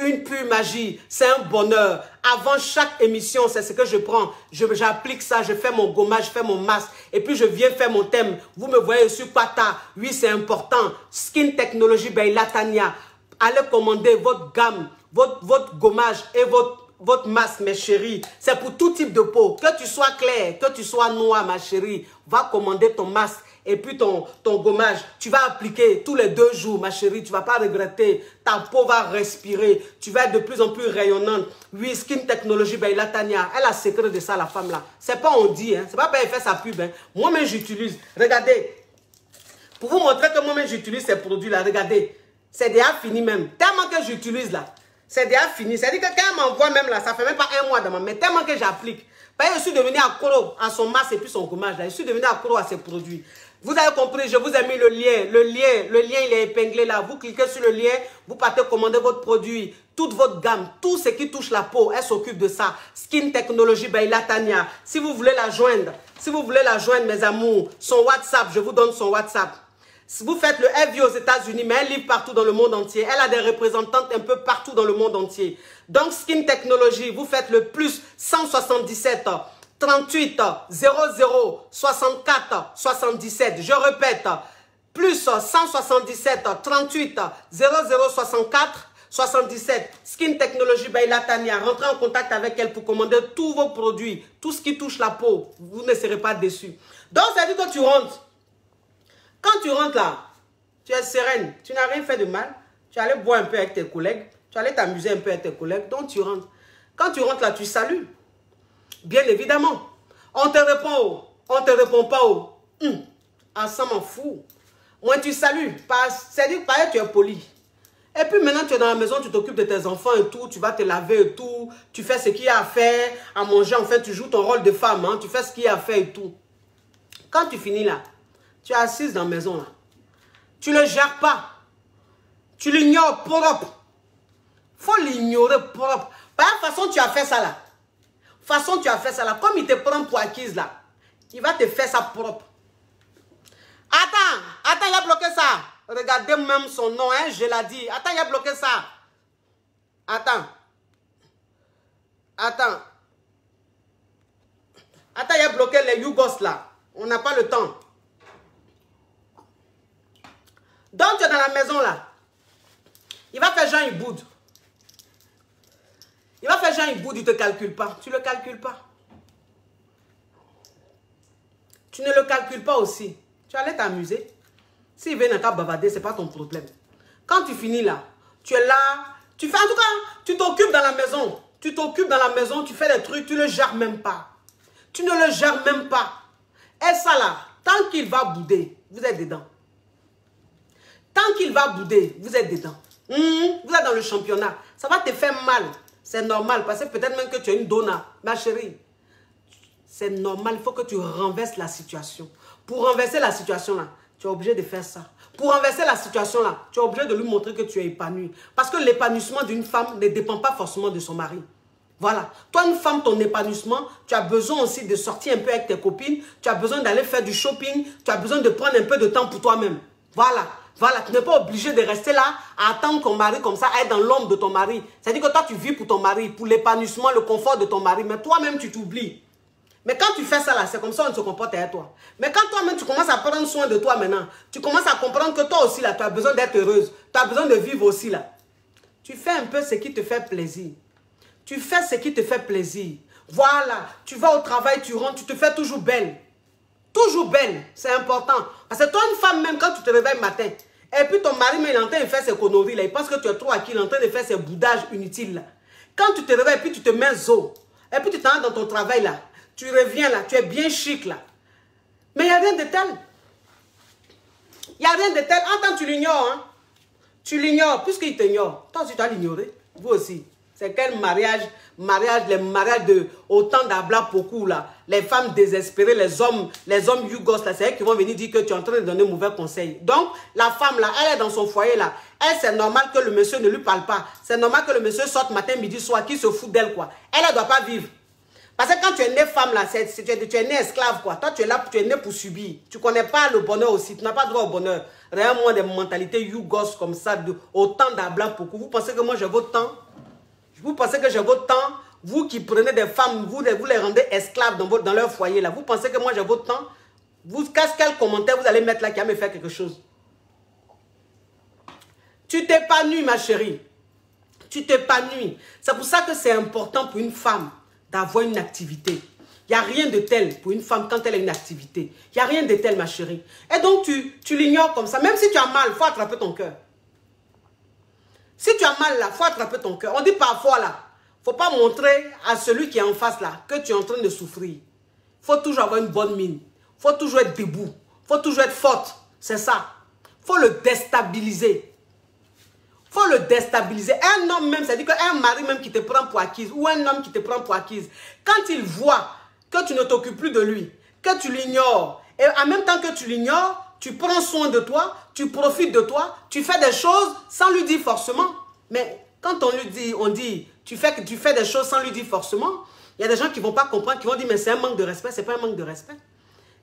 [SPEAKER 1] une pure magie. C'est un bonheur. Avant chaque émission, c'est ce que je prends. J'applique ça, je fais mon gommage, je fais mon masque. Et puis, je viens faire mon thème. Vous me voyez sur Pata. Oui, c'est important. Skin Technology by Latania. Allez commander votre gamme, votre, votre gommage et votre votre masque, mes chéris. C'est pour tout type de peau. Que tu sois clair, que tu sois noir, ma chérie. Va commander ton masque et puis ton, ton gommage, tu vas appliquer tous les deux jours, ma chérie, tu vas pas regretter. Ta peau va respirer, tu vas être de plus en plus rayonnante. Oui, Skin Technology, ben, la Tania, elle a secret de ça, la femme là. C'est pas on dit, hein. c'est pas elle fait sa pub. Hein. Moi-même, j'utilise. Regardez, pour vous montrer que moi-même, j'utilise ces produits-là, regardez. C'est déjà fini même. Tellement que j'utilise là, c'est déjà fini. C'est-à-dire que quand elle m'envoie même là, ça fait même pas un mois ma mais tellement que j'applique. je suis devenu accro à son masque et puis son gommage là. Je suis devenu accro à ses produits. Vous avez compris, je vous ai mis le lien. Le lien, le lien, il est épinglé là. Vous cliquez sur le lien, vous partez commander votre produit. Toute votre gamme, tout ce qui touche la peau, elle s'occupe de ça. Skin Technology by Latania. Si vous voulez la joindre, si vous voulez la joindre, mes amours, son WhatsApp, je vous donne son WhatsApp. Vous faites le FV aux États-Unis, mais elle livre partout dans le monde entier. Elle a des représentantes un peu partout dans le monde entier. Donc, Skin Technology, vous faites le plus 177 38 00 64 77. Je répète, plus 177 38 00 64 77. Skin Technology by Latania. Rentrez en contact avec elle pour commander tous vos produits, tout ce qui touche la peau. Vous ne serez pas déçus. Donc, ça dit que tu rentres. Quand tu rentres là, tu es sereine. Tu n'as rien fait de mal. Tu allais boire un peu avec tes collègues. Tu allais t'amuser un peu avec tes collègues. Donc, tu rentres. Quand tu rentres là, tu salues. Bien évidemment. On te répond, on te répond pas. Hum, ah, ça m'en fout. Moi, tu salues. C'est-à-dire, pareil, tu es poli. Et puis maintenant, tu es dans la maison, tu t'occupes de tes enfants et tout, tu vas te laver et tout, tu fais ce qu'il y a à faire, à manger, en fait, tu joues ton rôle de femme, hein, tu fais ce qu'il y a à faire et tout. Quand tu finis là, tu es assise dans la maison là, tu ne le gères pas, tu l'ignores propre. faut l'ignorer propre. Par la façon tu as fait ça là, façon tu as fait ça là, comme il te prend pour acquise là, il va te faire ça propre. Attends, attends, il a bloqué ça. Regardez même son nom, hein, je l'ai dit. Attends, il a bloqué ça. Attends. Attends. Attends, il a bloqué les Yougos là. On n'a pas le temps. Donc, tu es dans la maison là. Il va faire genre, il boude. Il va faire genre, il boude, il ne te calcule pas. Tu ne le calcules pas. Tu ne le calcules pas aussi. Tu allais t'amuser. S'il vient dans bavarder, ce n'est pas ton problème. Quand tu finis là, tu es là, tu fais en tout cas, tu t'occupes dans la maison. Tu t'occupes dans la maison, tu fais des trucs, tu ne le gères même pas. Tu ne le gères même pas. Et ça là, tant qu'il va bouder, vous êtes dedans. Tant qu'il va bouder, vous êtes dedans. Hmm, vous êtes dans le championnat. Ça va te faire mal. C'est normal, parce que peut-être même que tu es une donna. Ma chérie, c'est normal, il faut que tu renverses la situation. Pour renverser la situation là, tu es obligé de faire ça. Pour renverser la situation là, tu es obligé de lui montrer que tu es épanoui. Parce que l'épanouissement d'une femme ne dépend pas forcément de son mari. Voilà. Toi, une femme, ton épanouissement, tu as besoin aussi de sortir un peu avec tes copines. Tu as besoin d'aller faire du shopping. Tu as besoin de prendre un peu de temps pour toi-même. Voilà. Voilà, tu n'es pas obligé de rester là à attendre ton mari comme ça, à être dans l'ombre de ton mari. C'est-à-dire que toi, tu vis pour ton mari, pour l'épanouissement, le confort de ton mari, mais toi-même, tu t'oublies. Mais quand tu fais ça là, c'est comme ça on se comporte avec toi. Mais quand toi-même tu commences à prendre soin de toi maintenant, tu commences à comprendre que toi aussi là, tu as besoin d'être heureuse. Tu as besoin de vivre aussi là. Tu fais un peu ce qui te fait plaisir. Tu fais ce qui te fait plaisir. Voilà, tu vas au travail, tu rentres, tu te fais toujours belle. Toujours belle, c'est important. Parce que toi, une femme, même quand tu te réveilles le matin, et puis ton mari, il est en train de faire ses conneries, là, il pense que tu es trop acquis, il est en train de faire ses boudages inutiles. Là. Quand tu te réveilles, puis tu te mets zo, et puis tu t'en dans ton travail, là, tu reviens là, tu es bien chic là. Mais il n'y a rien de tel. Il n'y a rien de tel. Entends, tu l'ignores. Hein? Tu l'ignores, puisqu'il t'ignore. Toi aussi, tu dois l'ignorer. Vous aussi. C'est quel mariage mariage, les mariages de autant d'abla beaucoup là. Les femmes désespérées, les hommes, les hommes yougos là, c'est eux qui vont venir dire que tu es en train de donner mauvais conseils. Donc, la femme là, elle est dans son foyer là. Elle, c'est normal que le monsieur ne lui parle pas. C'est normal que le monsieur sorte matin, midi, soir, qu'il se fout d'elle quoi. Elle, ne doit pas vivre. Parce que quand tu es né femme là, c'est, tu, es, tu es né esclave quoi. Toi, tu es là, tu es né pour subir. Tu connais pas le bonheur aussi. Tu n'as pas droit au bonheur. Réellement des mentalités yougos comme ça, de, autant d'abla beaucoup. Vous pensez que moi j'ai votre temps vous pensez que j'ai votre temps Vous qui prenez des femmes, vous vous les rendez esclaves dans, votre, dans leur foyer là. Vous pensez que moi j'ai votre temps Vous, qu'est-ce quel commentaire vous allez mettre là qui va me faire quelque chose? Tu t'épanouis ma chérie. Tu t'épanouis. C'est pour ça que c'est important pour une femme d'avoir une activité. Il n'y a rien de tel pour une femme quand elle a une activité. Il n'y a rien de tel, ma chérie. Et donc, tu, tu l'ignores comme ça. Même si tu as mal, il faut attraper ton cœur. Si tu as mal là, il faut attraper ton cœur. On dit parfois là, il ne faut pas montrer à celui qui est en face là que tu es en train de souffrir. Il faut toujours avoir une bonne mine. Il faut toujours être debout. Il faut toujours être forte. C'est ça. Il faut le déstabiliser. Il faut le déstabiliser. Un homme même, c'est-à-dire qu'un mari même qui te prend pour acquise ou un homme qui te prend pour acquise, quand il voit que tu ne t'occupes plus de lui, que tu l'ignores, et en même temps que tu l'ignores, tu prends soin de toi, tu profites de toi, tu fais des choses sans lui dire forcément. Mais quand on lui dit, on dit, tu fais, tu fais des choses sans lui dire forcément, il y a des gens qui ne vont pas comprendre, qui vont dire, mais c'est un manque de respect, c'est pas un manque de respect.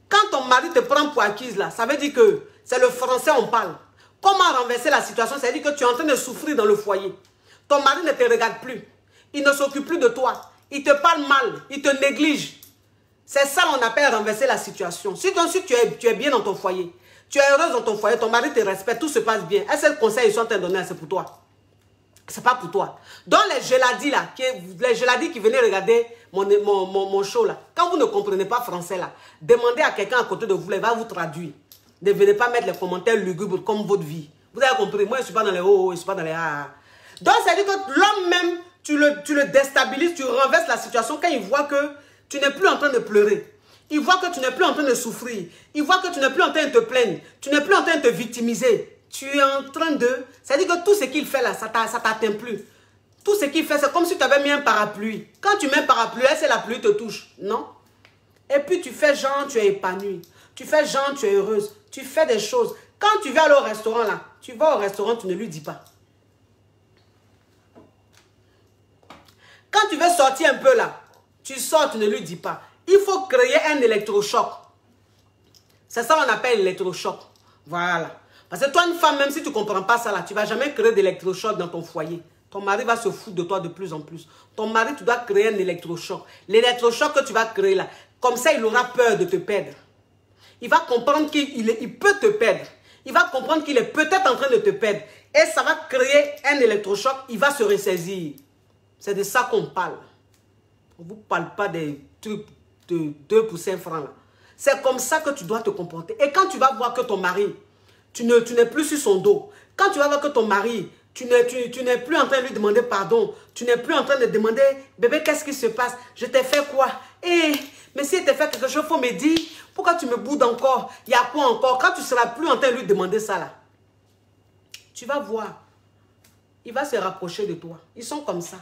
[SPEAKER 1] Quand ton mari te prend pour acquise là, ça veut dire que c'est le français on parle. Comment renverser la situation? Ça veut dire que tu es en train de souffrir dans le foyer. Ton mari ne te regarde plus. Il ne s'occupe plus de toi. Il te parle mal. Il te néglige. C'est ça qu'on appelle renverser la situation. Si, tu es, tu es bien dans ton foyer, tu es heureuse dans ton foyer, ton mari te respecte, tout se passe bien. Est-ce que le conseil ils sont en train c'est pour toi C'est pas pour toi. Donc les geladis là, les geladis qui venaient regarder mon, mon, mon, show là, quand vous ne comprenez pas français là, demandez à quelqu'un à côté de vous, il va vous traduire. Ne venez pas mettre les commentaires lugubres comme votre vie. Vous avez compris, moi je ne suis pas dans les hauts, je ne suis pas dans les ah. Donc ça veut dire que l'homme même, tu le, tu le déstabilises, tu renverses la situation quand il voit que tu n'es plus en train de pleurer. Il voit que tu n'es plus en train de souffrir. Il voit que tu n'es plus en train de te plaindre. Tu n'es plus en train de te victimiser. Tu es en train de... C'est-à-dire que tout ce qu'il fait là, ça ne t'atteint plus. Tout ce qu'il fait, c'est comme si tu avais mis un parapluie. Quand tu mets un parapluie, que la pluie te touche? Non. Et puis tu fais genre, tu es épanoui. Tu fais genre, tu es heureuse. Tu fais des choses. Quand tu vas aller au restaurant là, tu vas au restaurant, tu ne lui dis pas. Quand tu veux sortir un peu là, tu sors, tu ne lui dis pas. Il faut créer un électrochoc. C'est ça qu'on appelle l'électrochoc. Voilà. Parce que toi, une femme, même si tu ne comprends pas ça, là, tu ne vas jamais créer d'électrochoc dans ton foyer. Ton mari va se foutre de toi de plus en plus. Ton mari, tu dois créer un électrochoc. L'électrochoc que tu vas créer là, comme ça, il aura peur de te perdre. Il va comprendre qu'il il peut te perdre. Il va comprendre qu'il est peut-être en train de te perdre. Et ça va créer un électrochoc. Il va se ressaisir. C'est de ça qu'on parle. On ne vous parle pas des trucs de 2 pour 5 francs. C'est comme ça que tu dois te comporter. Et quand tu vas voir que ton mari, tu n'es tu plus sur son dos. Quand tu vas voir que ton mari, tu n'es plus en train de lui demander pardon. Tu n'es plus en train de demander, bébé, qu'est-ce qui se passe? Je t'ai fait quoi? Eh, mais si t'ai fait quelque chose, faut me dire, pourquoi tu me boudes encore? Il y a quoi encore? Quand tu seras plus en train de lui demander ça là, tu vas voir. Il va se rapprocher de toi. Ils sont comme ça.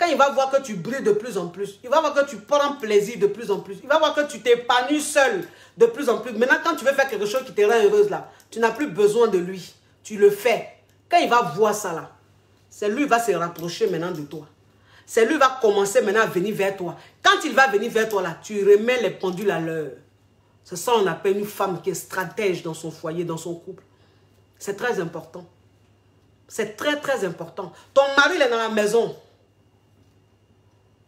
[SPEAKER 1] Quand il va voir que tu brilles de plus en plus, il va voir que tu prends plaisir de plus en plus, il va voir que tu t'épanouis seul de plus en plus. Maintenant, quand tu veux faire quelque chose qui te rend heureuse là, tu n'as plus besoin de lui. Tu le fais. Quand il va voir ça là, c'est lui qui va se rapprocher maintenant de toi. C'est lui qui va commencer maintenant à venir vers toi. Quand il va venir vers toi là, tu remets les pendules à l'heure. C'est ça qu'on appelle une femme qui est stratège dans son foyer, dans son couple. C'est très important. C'est très très important. Ton mari il est dans la maison.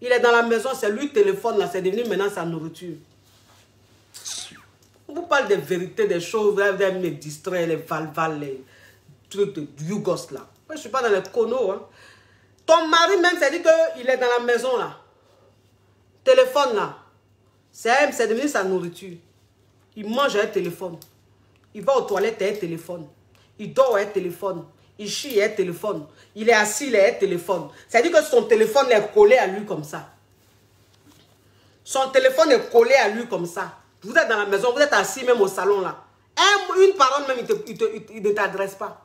[SPEAKER 1] Il est dans la maison, c'est lui téléphone là, c'est devenu maintenant sa nourriture. On vous parle des vérités, des choses, vous allez me distraire, les valval, les trucs de Yougos là. Moi, je ne suis pas dans les conos. Hein. Ton mari même, c'est dit qu'il est dans la maison là. Téléphone là. C'est devenu sa nourriture. Il mange un téléphone. Il va aux toilettes un téléphone. Il dort un téléphone. Il chie téléphone. Il est assis, il un téléphone. C'est-à-dire que son téléphone est collé à lui comme ça. Son téléphone est collé à lui comme ça. Vous êtes dans la maison, vous êtes assis même au salon là. une parole même, il, ne t'adresse pas.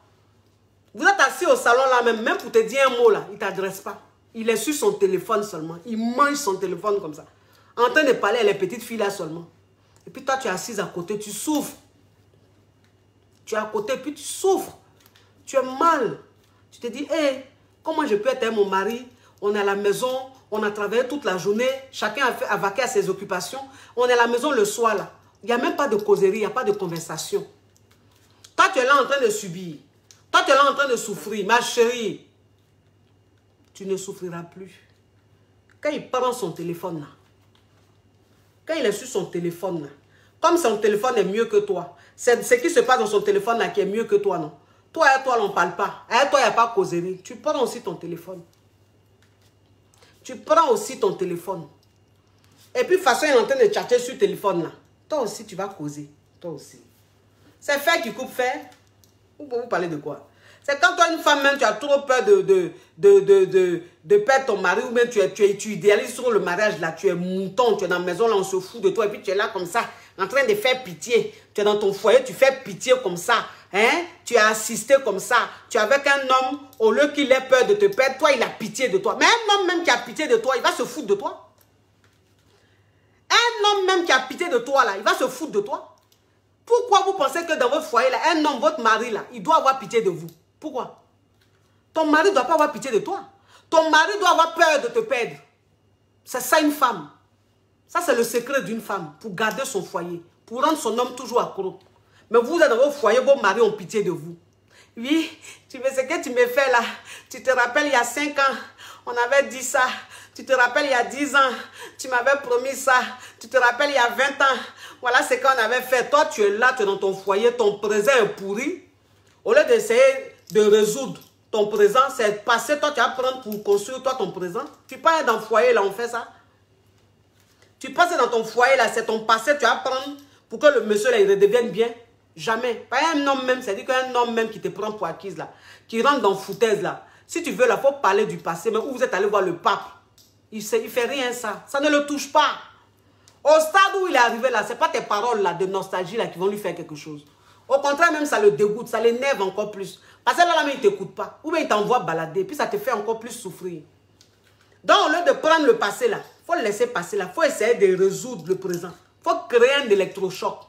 [SPEAKER 1] Vous êtes assis au salon là même, même pour te dire un mot là, il ne t'adresse pas. Il est sur son téléphone seulement. Il mange son téléphone comme ça. En train de parler à les petites filles là seulement. Et puis toi, tu es assise à côté, tu souffres. Tu es à côté, puis tu souffres. Tu es mal. Tu te dis, hé, comment je peux être mon mari On est à la maison, on a travaillé toute la journée, chacun a, fait, a vaqué à ses occupations. On est à la maison le soir là. Il n'y a même pas de causerie, il n'y a pas de conversation. Toi, tu es là en train de subir. Toi, tu es là en train de souffrir. Ma chérie, tu ne souffriras plus. Quand il prend son téléphone là, quand il est sur son téléphone là, comme son téléphone est mieux que toi, c'est ce qui se passe dans son téléphone là qui est mieux que toi, non? Toi et toi, on parle pas. Et toi, il n'y a pas causerie. Tu prends aussi ton téléphone. Tu prends aussi ton téléphone. Et puis, façon, il est en train de chatter sur le téléphone là. Toi aussi, tu vas causer. Toi aussi. C'est fait qui coupe fait? Vous, vous parler de quoi? C'est quand toi, une femme, même, tu as trop peur de, de, de, de, de, perdre ton mari, ou même tu, tu, tu idéalises sur le mariage, là, tu es mouton, tu es dans la maison, là, on se fout de toi, et puis tu es là comme ça, en train de faire pitié. Tu es dans ton foyer, tu fais pitié comme ça. Hein? Tu as assisté comme ça. Tu es avec un homme, au lieu qu'il ait peur de te perdre, toi, il a pitié de toi. Mais un homme même qui a pitié de toi, il va se foutre de toi. Un homme même qui a pitié de toi, il va se foutre de toi. Pourquoi vous pensez que dans votre foyer, là, un homme, votre mari, là, il doit avoir pitié de vous? Pourquoi? Ton mari ne doit pas avoir pitié de toi. Ton mari doit avoir peur de te perdre. C'est ça une femme. Ça, c'est le secret d'une femme pour garder son foyer, pour rendre son homme toujours accro. Mais vous êtes dans votre foyer, vos maris ont pitié de vous. Oui, tu veux ce que tu me fais là. Tu te rappelles, il y a 5 ans, on avait dit ça. Tu te rappelles, il y a 10 ans, tu m'avais promis ça. Tu te rappelles, il y a 20 ans, voilà ce qu'on avait fait. Toi, tu es là, tu es dans ton foyer, ton présent est pourri. Au lieu d'essayer de résoudre ton présent, c'est passé, toi tu vas prendre pour construire toi ton présent. Tu passes dans le foyer, là, on fait ça. Tu passes dans ton foyer, là, c'est ton passé, tu vas prendre pour que le monsieur, là, il redevienne bien. Jamais. Pas un homme même, c'est-à-dire qu'un homme même qui te prend pour acquise, là, qui rentre dans foutaise, là. Si tu veux, là, faut parler du passé, mais où vous êtes allé voir le pape, il ne il fait rien, ça. Ça ne le touche pas. Au stade où il est arrivé, là, ce n'est pas tes paroles, là, de nostalgie, là, qui vont lui faire quelque chose. Au contraire, même, ça le dégoûte, ça l'énerve encore plus. Parce que là, là, il ne t'écoute pas. Ou bien il t'envoie balader. Puis ça te fait encore plus souffrir. Donc, au lieu de prendre le passé là, il faut le laisser passer là. Il faut essayer de résoudre le présent. Il faut créer un électrochoc.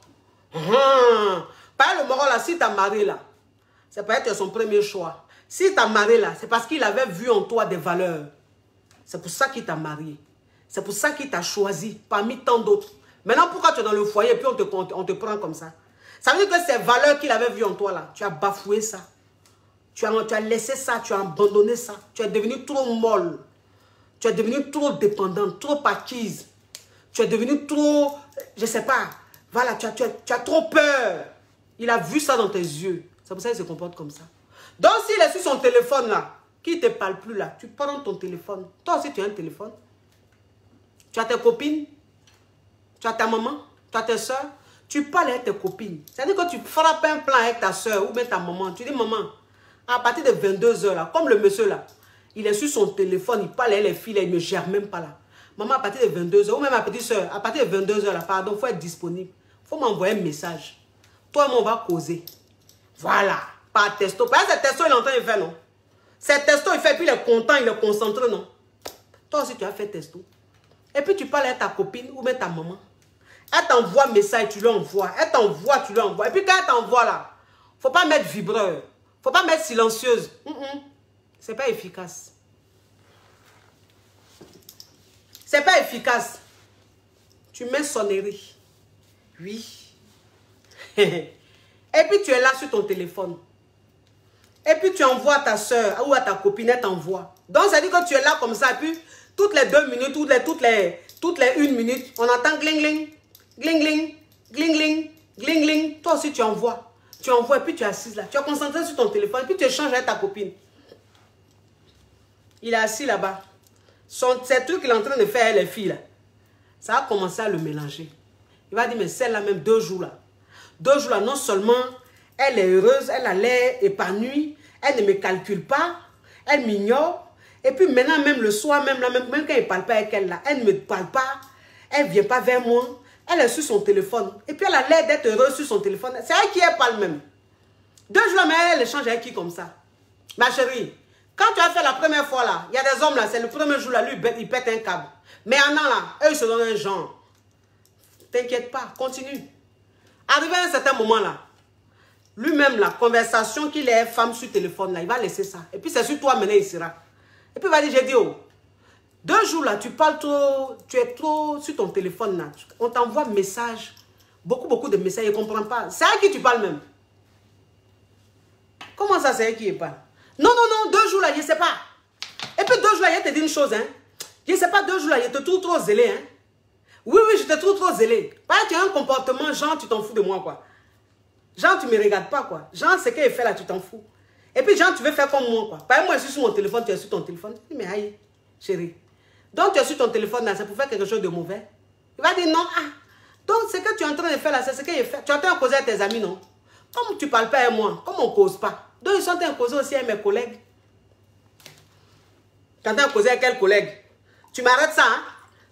[SPEAKER 1] Hum. Par le moral là, si ta mari là, c'est peut être son premier choix. Si ta mari là, c'est parce qu'il avait vu en toi des valeurs. C'est pour ça qu'il t'a marié. C'est pour ça qu'il t'a choisi parmi tant d'autres. Maintenant, pourquoi tu es dans le foyer et puis on te, prend comme ça? Ça veut dire que ces valeurs qu'il avait vues en toi là, tu as bafoué ça. Tu as, laissé ça, tu as abandonné ça. Tu es devenu trop molle. Tu es devenu trop dépendante, trop acquise. Tu es devenu trop, je ne sais pas. Voilà, tu, as, trop peur. Il a vu ça dans tes yeux. C'est pour ça qu'il se comporte comme ça. Donc, s'il est sur son téléphone là, qui ne te parle plus là, tu prends ton téléphone. Toi aussi, tu as un téléphone. Tu as tes copines. Tu as ta maman. Tu as tes soeurs. Tu parles avec tes copines. C'est-à-dire que tu frappes un plan avec ta soeur ou bien ta maman. Tu dis, maman, à partir de 22h, là, comme le monsieur là, il est sur son téléphone, il parle avec les filles, il ne gère même pas là. Maman, à partir de 22h, ou même ma petite soeur, à partir de 22h, là, pardon, il faut être disponible. Il faut m'envoyer un message. Toi et moi, on va causer. Voilà, par testo. Parce que testo, il est en train de faire, non? C'est testo, il fait, puis il est content, il est concentré, non? Toi aussi, tu as fait testo. Et puis, tu parles avec ta copine ou même ta maman. Elle t'envoie un message, tu lui envoies. Elle t'envoie, tu lui envoies. Et puis, quand elle t'envoie là, faut pas mettre vibreur faut pas mettre silencieuse. Ce n'est C'est pas efficace. C'est pas efficace. Tu mets sonnerie. Oui. Et puis tu es là sur ton téléphone. Et puis tu envoies à ta soeur ou à ta copine, elle t'envoie. Donc ça dit que tu es là comme ça. Et puis toutes les deux minutes, toutes les, toutes les, toutes les une minute, on entend gling gling, gling gling, gling gling, gling gling. Toi aussi, tu envoies. Tu envoies et puis tu es assise là. Tu es concentré sur ton téléphone et puis tu échanges avec ta copine. Il est assis là-bas. C'est truc qu'il est en train de faire les filles là. Ça a commencé à le mélanger. Il va dire, mais celle-là même deux jours là. Deux jours là, non seulement elle est heureuse, elle a l'air épanouie, elle ne me calcule pas, elle m'ignore. Et puis maintenant, même le soir, même, là, même, même quand il ne parle pas avec elle, là, elle ne me parle pas, elle ne vient pas vers moi, elle est sur son téléphone. Et puis elle a l'air d'être heureuse sur son téléphone. C'est elle qui elle parle même? Deux jours, mais elle échange avec qui comme ça? Ma chérie, quand tu as fait la première fois là, il y a des hommes là, c'est le premier jour là, lui, il pète un câble. Mais maintenant là, eux, ils se donnent un genre. T'inquiète pas, continue. Arrivé à un certain moment là, lui-même, la conversation qu'il est femme sur téléphone, là, il va laisser ça. Et puis c'est sur toi maintenant, il sera. Et puis il va dire, j'ai dit, oh, deux jours là, tu parles trop, tu es trop sur ton téléphone là. On t'envoie message, beaucoup, beaucoup de messages, il ne comprend pas. C'est à qui tu parles même? Comment ça, c'est à qui il parle? Non, non, non, deux jours là, je ne sais pas. Et puis deux jours là, il te dit une chose, hein. Je ne sais pas, deux jours là, il te trouve trop zélé, hein. Oui, oui, je te trouve trop zélé. Pas tu as un comportement, genre, tu t'en fous de moi, quoi. Genre, tu ne me regardes pas, quoi. Genre, ce qu'il fait là, tu t'en fous. Et puis, genre, tu veux faire comme moi, quoi. Par exemple, moi, je suis sur mon téléphone, tu es sur ton téléphone. dis, mais aïe, chérie. Donc, tu es sur ton téléphone là, c'est pour faire quelque chose de mauvais. Il va dire non, ah. Donc, ce que tu es en train de faire là, c'est ce qu'il fait. Tu es en train de causer à tes amis, non? Comme tu ne parles pas à moi, comme on ne cause pas. Donc, ils sont en train de causer aussi à mes collègues. Tu es en train de causer à quel collègue? Tu m'arrêtes ça, hein?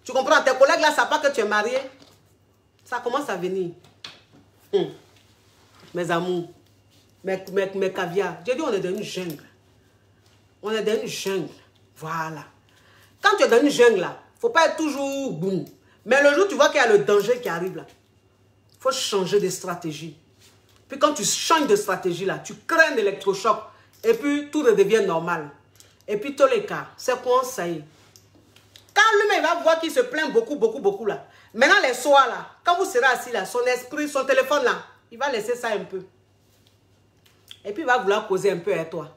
[SPEAKER 1] Tu comprends Tes collègues là, ça pas que tu es marié. Ça commence à venir. Hum. Mes amours, mes, mes, mes caviars. J'ai dit, on est dans une jungle. On est dans une jungle. Voilà. Quand tu es dans une jungle, là, faut pas être toujours boum. Mais le jour tu vois qu'il y a le danger qui arrive là, faut changer de stratégie. Puis quand tu changes de stratégie là, tu crées un électrochoc et puis tout redevient normal. Et puis tous les cas, c'est quoi ça y est? Quand lui-même va voir qu'il se plaint beaucoup, beaucoup, beaucoup là. Maintenant les soirs là, quand vous serez assis là, son esprit, son téléphone là, il va laisser ça un peu. Et puis il va vouloir causer un peu avec toi.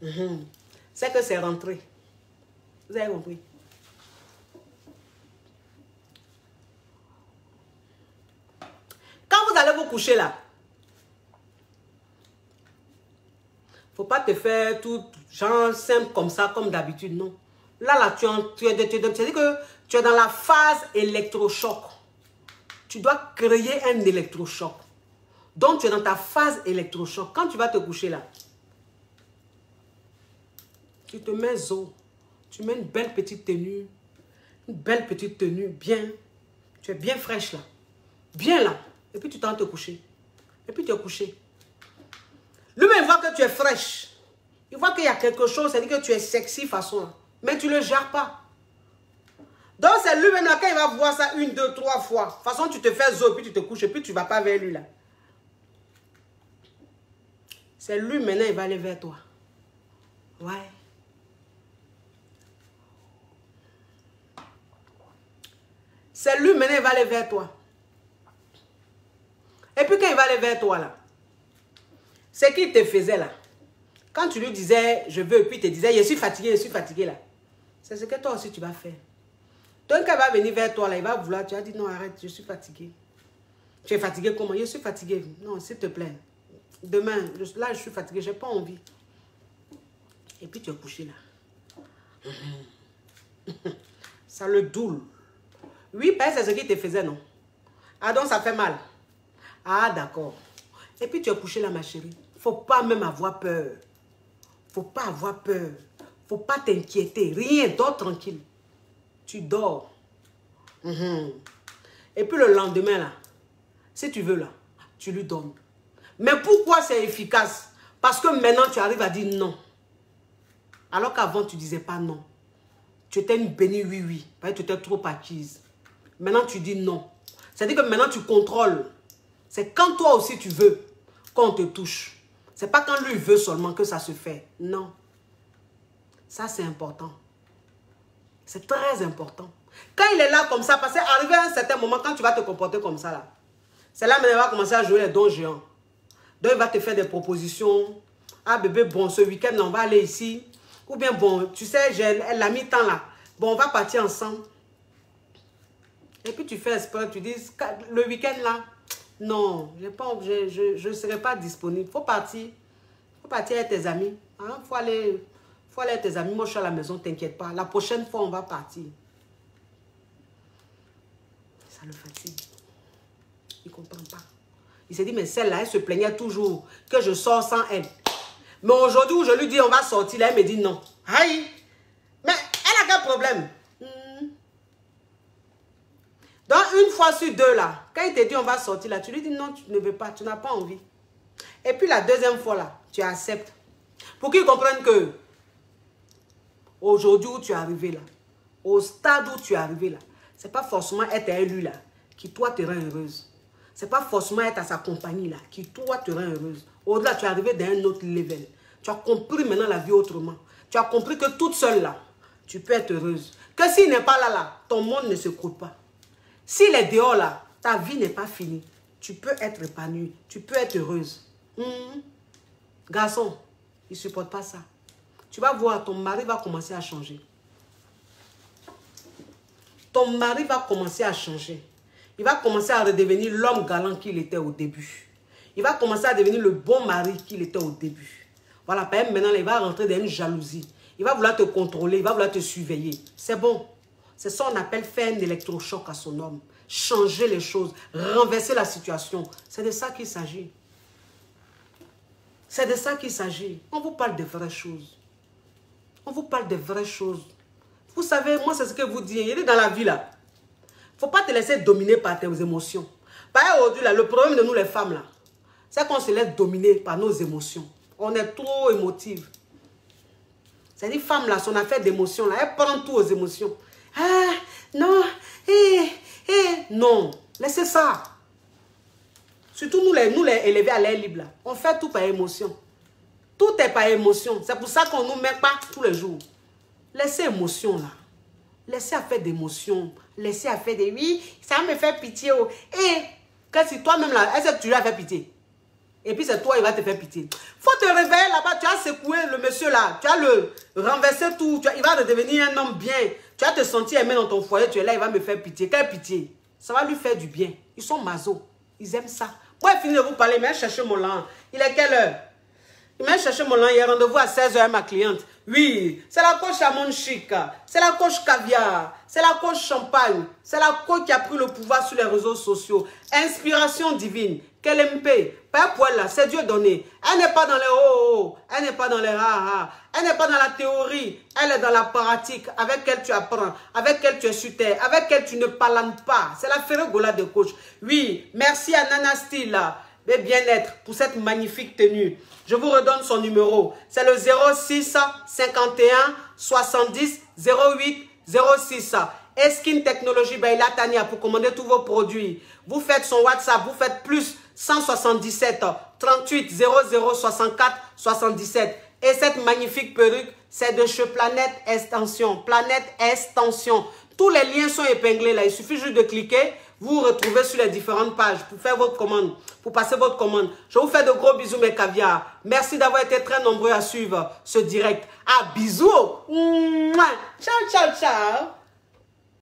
[SPEAKER 1] Mhm. C'est que c'est rentré. Vous avez compris? Quand vous allez vous coucher là, faut pas te faire tout genre simple comme ça, comme d'habitude, non. Là, là, tu, es, tu, tu, que tu es dans la phase électrochoc. Tu dois créer un électrochoc. Donc, tu es dans ta phase électrochoc. Quand tu vas te coucher là, tu te mets zo. Tu mets une belle petite tenue. Une belle petite tenue, bien. Tu es bien fraîche là. Bien là. Et puis tu t'en te coucher. Et puis tu es couché. Lui-même voit que tu es fraîche. Il voit qu'il y a quelque chose, c'est-à-dire que tu es sexy façon. Mais tu ne le gères pas. Donc c'est lui-même là, quand il va voir ça une, deux, trois fois. De toute façon, tu te fais zo, puis tu te couches, et puis tu ne vas pas vers lui là. C'est lui maintenant, il va aller vers toi. Ouais. C'est lui maintenant, il va aller vers toi. Et puis quand il va aller vers toi là, c'est qu'il te faisait là. Quand tu lui disais, je veux, puis il te disait, je suis fatigué, je suis fatigué là. C'est ce que toi aussi tu vas faire. Donc il va venir vers toi là, il va vouloir, tu vas dire, non arrête, je suis fatigué. Tu es fatigué comment? Je suis fatigué. Non, s'il te plaît. Demain, là je suis fatigué, je n'ai pas envie. Et puis tu es couché là. Ça le doule. Oui, c'est ce qui te faisait, non? Ah, donc ça fait mal. Ah, d'accord. Et puis tu es couché là, ma chérie. faut pas même avoir peur. faut pas avoir peur. Faut pas t'inquiéter. Rien, dors tranquille. Tu dors. Mhm. Et puis le lendemain, là, si tu veux, là, tu lui donnes. Mais pourquoi c'est efficace? Parce que maintenant, tu arrives à dire non. Alors qu'avant, tu disais pas non. Tu étais une bénie oui-oui. Tu étais trop acquise. Maintenant, tu dis non. C'est-à-dire que maintenant, tu contrôles. C'est quand toi aussi tu veux qu'on te touche. C'est pas quand lui veut seulement que ça se fait. Non. Ça, c'est important. C'est très important. Quand il est là comme ça, parce qu'arrivé à un certain moment, quand tu vas te comporter comme ça, là, c'est là qu'il va commencer à jouer les dons géants. Donc, il va te faire des propositions. Ah, bébé, bon, ce week-end, on va aller ici. Ou bien, bon, tu sais, elle a mis temps là. Bon, on va partir ensemble. Et puis tu fais espoir, tu dis, le week-end là, non, je ne serai pas disponible. Il faut partir. faut partir avec tes amis. Il hein. faut, aller, faut aller avec tes amis. Moi, je suis à la maison, t'inquiète pas. La prochaine fois, on va partir. Ça le fatigue. Il ne comprend pas. Il s'est dit, mais celle-là, elle se plaignait toujours que je sors sans elle. Mais aujourd'hui, où je lui dis, on va sortir, là, elle me dit non. Aïe! Mais elle a quel problème? Hmm. Donc, une fois sur deux, là, quand il te dit, on va sortir, là, tu lui dis non, tu ne veux pas, tu n'as pas envie. Et puis, la deuxième fois, là, tu acceptes. Pour qu'il comprenne que aujourd'hui où tu es arrivé, là, au stade où tu es arrivé, là, c'est pas forcément être élu, là, qui, toi, te rend heureuse. C'est pas forcément être à sa compagnie, là, qui, toi, te rend heureuse. Au-delà, tu es arrivé dans un autre level. Tu as compris maintenant la vie autrement. Tu as compris que toute seule là, tu peux être heureuse. Que s'il n'est pas là, là, ton monde ne se coule pas. S'il est dehors là, ta vie n'est pas finie. Tu peux être épanouie. Tu peux être heureuse. Hmm. Garçon, il ne supporte pas ça. Tu vas voir, ton mari va commencer à changer. Ton mari va commencer à changer. Il va commencer à redevenir l'homme galant qu'il était au début. Il va commencer à devenir le bon mari qu'il était au début. Voilà, maintenant, il va rentrer dans une jalousie. Il va vouloir te contrôler, il va vouloir te surveiller. C'est bon. C'est ça qu'on appelle faire un électrochoc à son homme. Changer les choses, renverser la situation. C'est de ça qu'il s'agit. C'est de ça qu'il s'agit. On vous parle de vraies choses. On vous parle de vraies choses. Vous savez, moi, c'est ce que vous dites. Il est dans la vie, là. Il ne faut pas te laisser dominer par tes émotions. Par aujourd'hui, le problème de nous, les femmes, là, c'est qu'on se laisse dominer par nos émotions. On est trop émotive. C'est une femme là, son affaire d'émotion là, elle prend tout aux émotions. Ah, non, eh, eh, non, laissez ça. Surtout nous les, nous les élevés à l'air libre là, on fait tout par émotion. Tout est par émotion. C'est pour ça qu'on ne nous met pas tous les jours. Laissez émotion là. Laissez à faire d'émotion. Laissez à faire des oui, ça me fait pitié. Oh. Et quand c'est toi-même là, est-ce que tu lui as fait pitié? Et puis c'est toi, il va te faire pitié. faut te réveiller là-bas. Tu as secoué le monsieur là. Tu as le renversé tout. il va devenir un homme bien. Tu vas te sentir aimé dans ton foyer. Tu es là, il va me faire pitié. Quelle pitié? Ça va lui faire du bien. Ils sont maso. Ils aiment ça. Moi, il fini de vous parler, mais chercher mon lent. Il est quelle heure? Il m'a cherché mon lent. Il a rendez-vous à 16h ma cliente. Oui, c'est la coach à mon chic. C'est la coach caviar. C'est la coach champagne. C'est la coach qui a pris le pouvoir sur les réseaux sociaux. Inspiration divine. Quel MP Pas poil là, c'est Dieu donné. Elle n'est pas dans les oh, oh, elle n'est pas dans les ha elle n'est pas dans la théorie, elle est dans la pratique avec elle tu apprends, avec elle tu es sur terre, avec elle tu ne parles pas. C'est la ferregola de coach. Oui, merci à Nana Style de bien-être pour cette magnifique tenue. Je vous redonne son numéro. C'est le 06 51 70 08 06. Eskin Technologie Baila Tania pour commander tous vos produits. Vous faites son WhatsApp, vous faites plus 177 38 00 64 77. Et cette magnifique perruque, c'est de chez Planète Extension. Planète Extension. Tous les liens sont épinglés là. Il suffit juste de cliquer. Vous retrouvez sur les différentes pages pour faire votre commande, pour passer votre commande. Je vous fais de gros bisous mes caviars. Merci d'avoir été très nombreux à suivre ce direct. Ah, bisous. Ciao, ciao, ciao.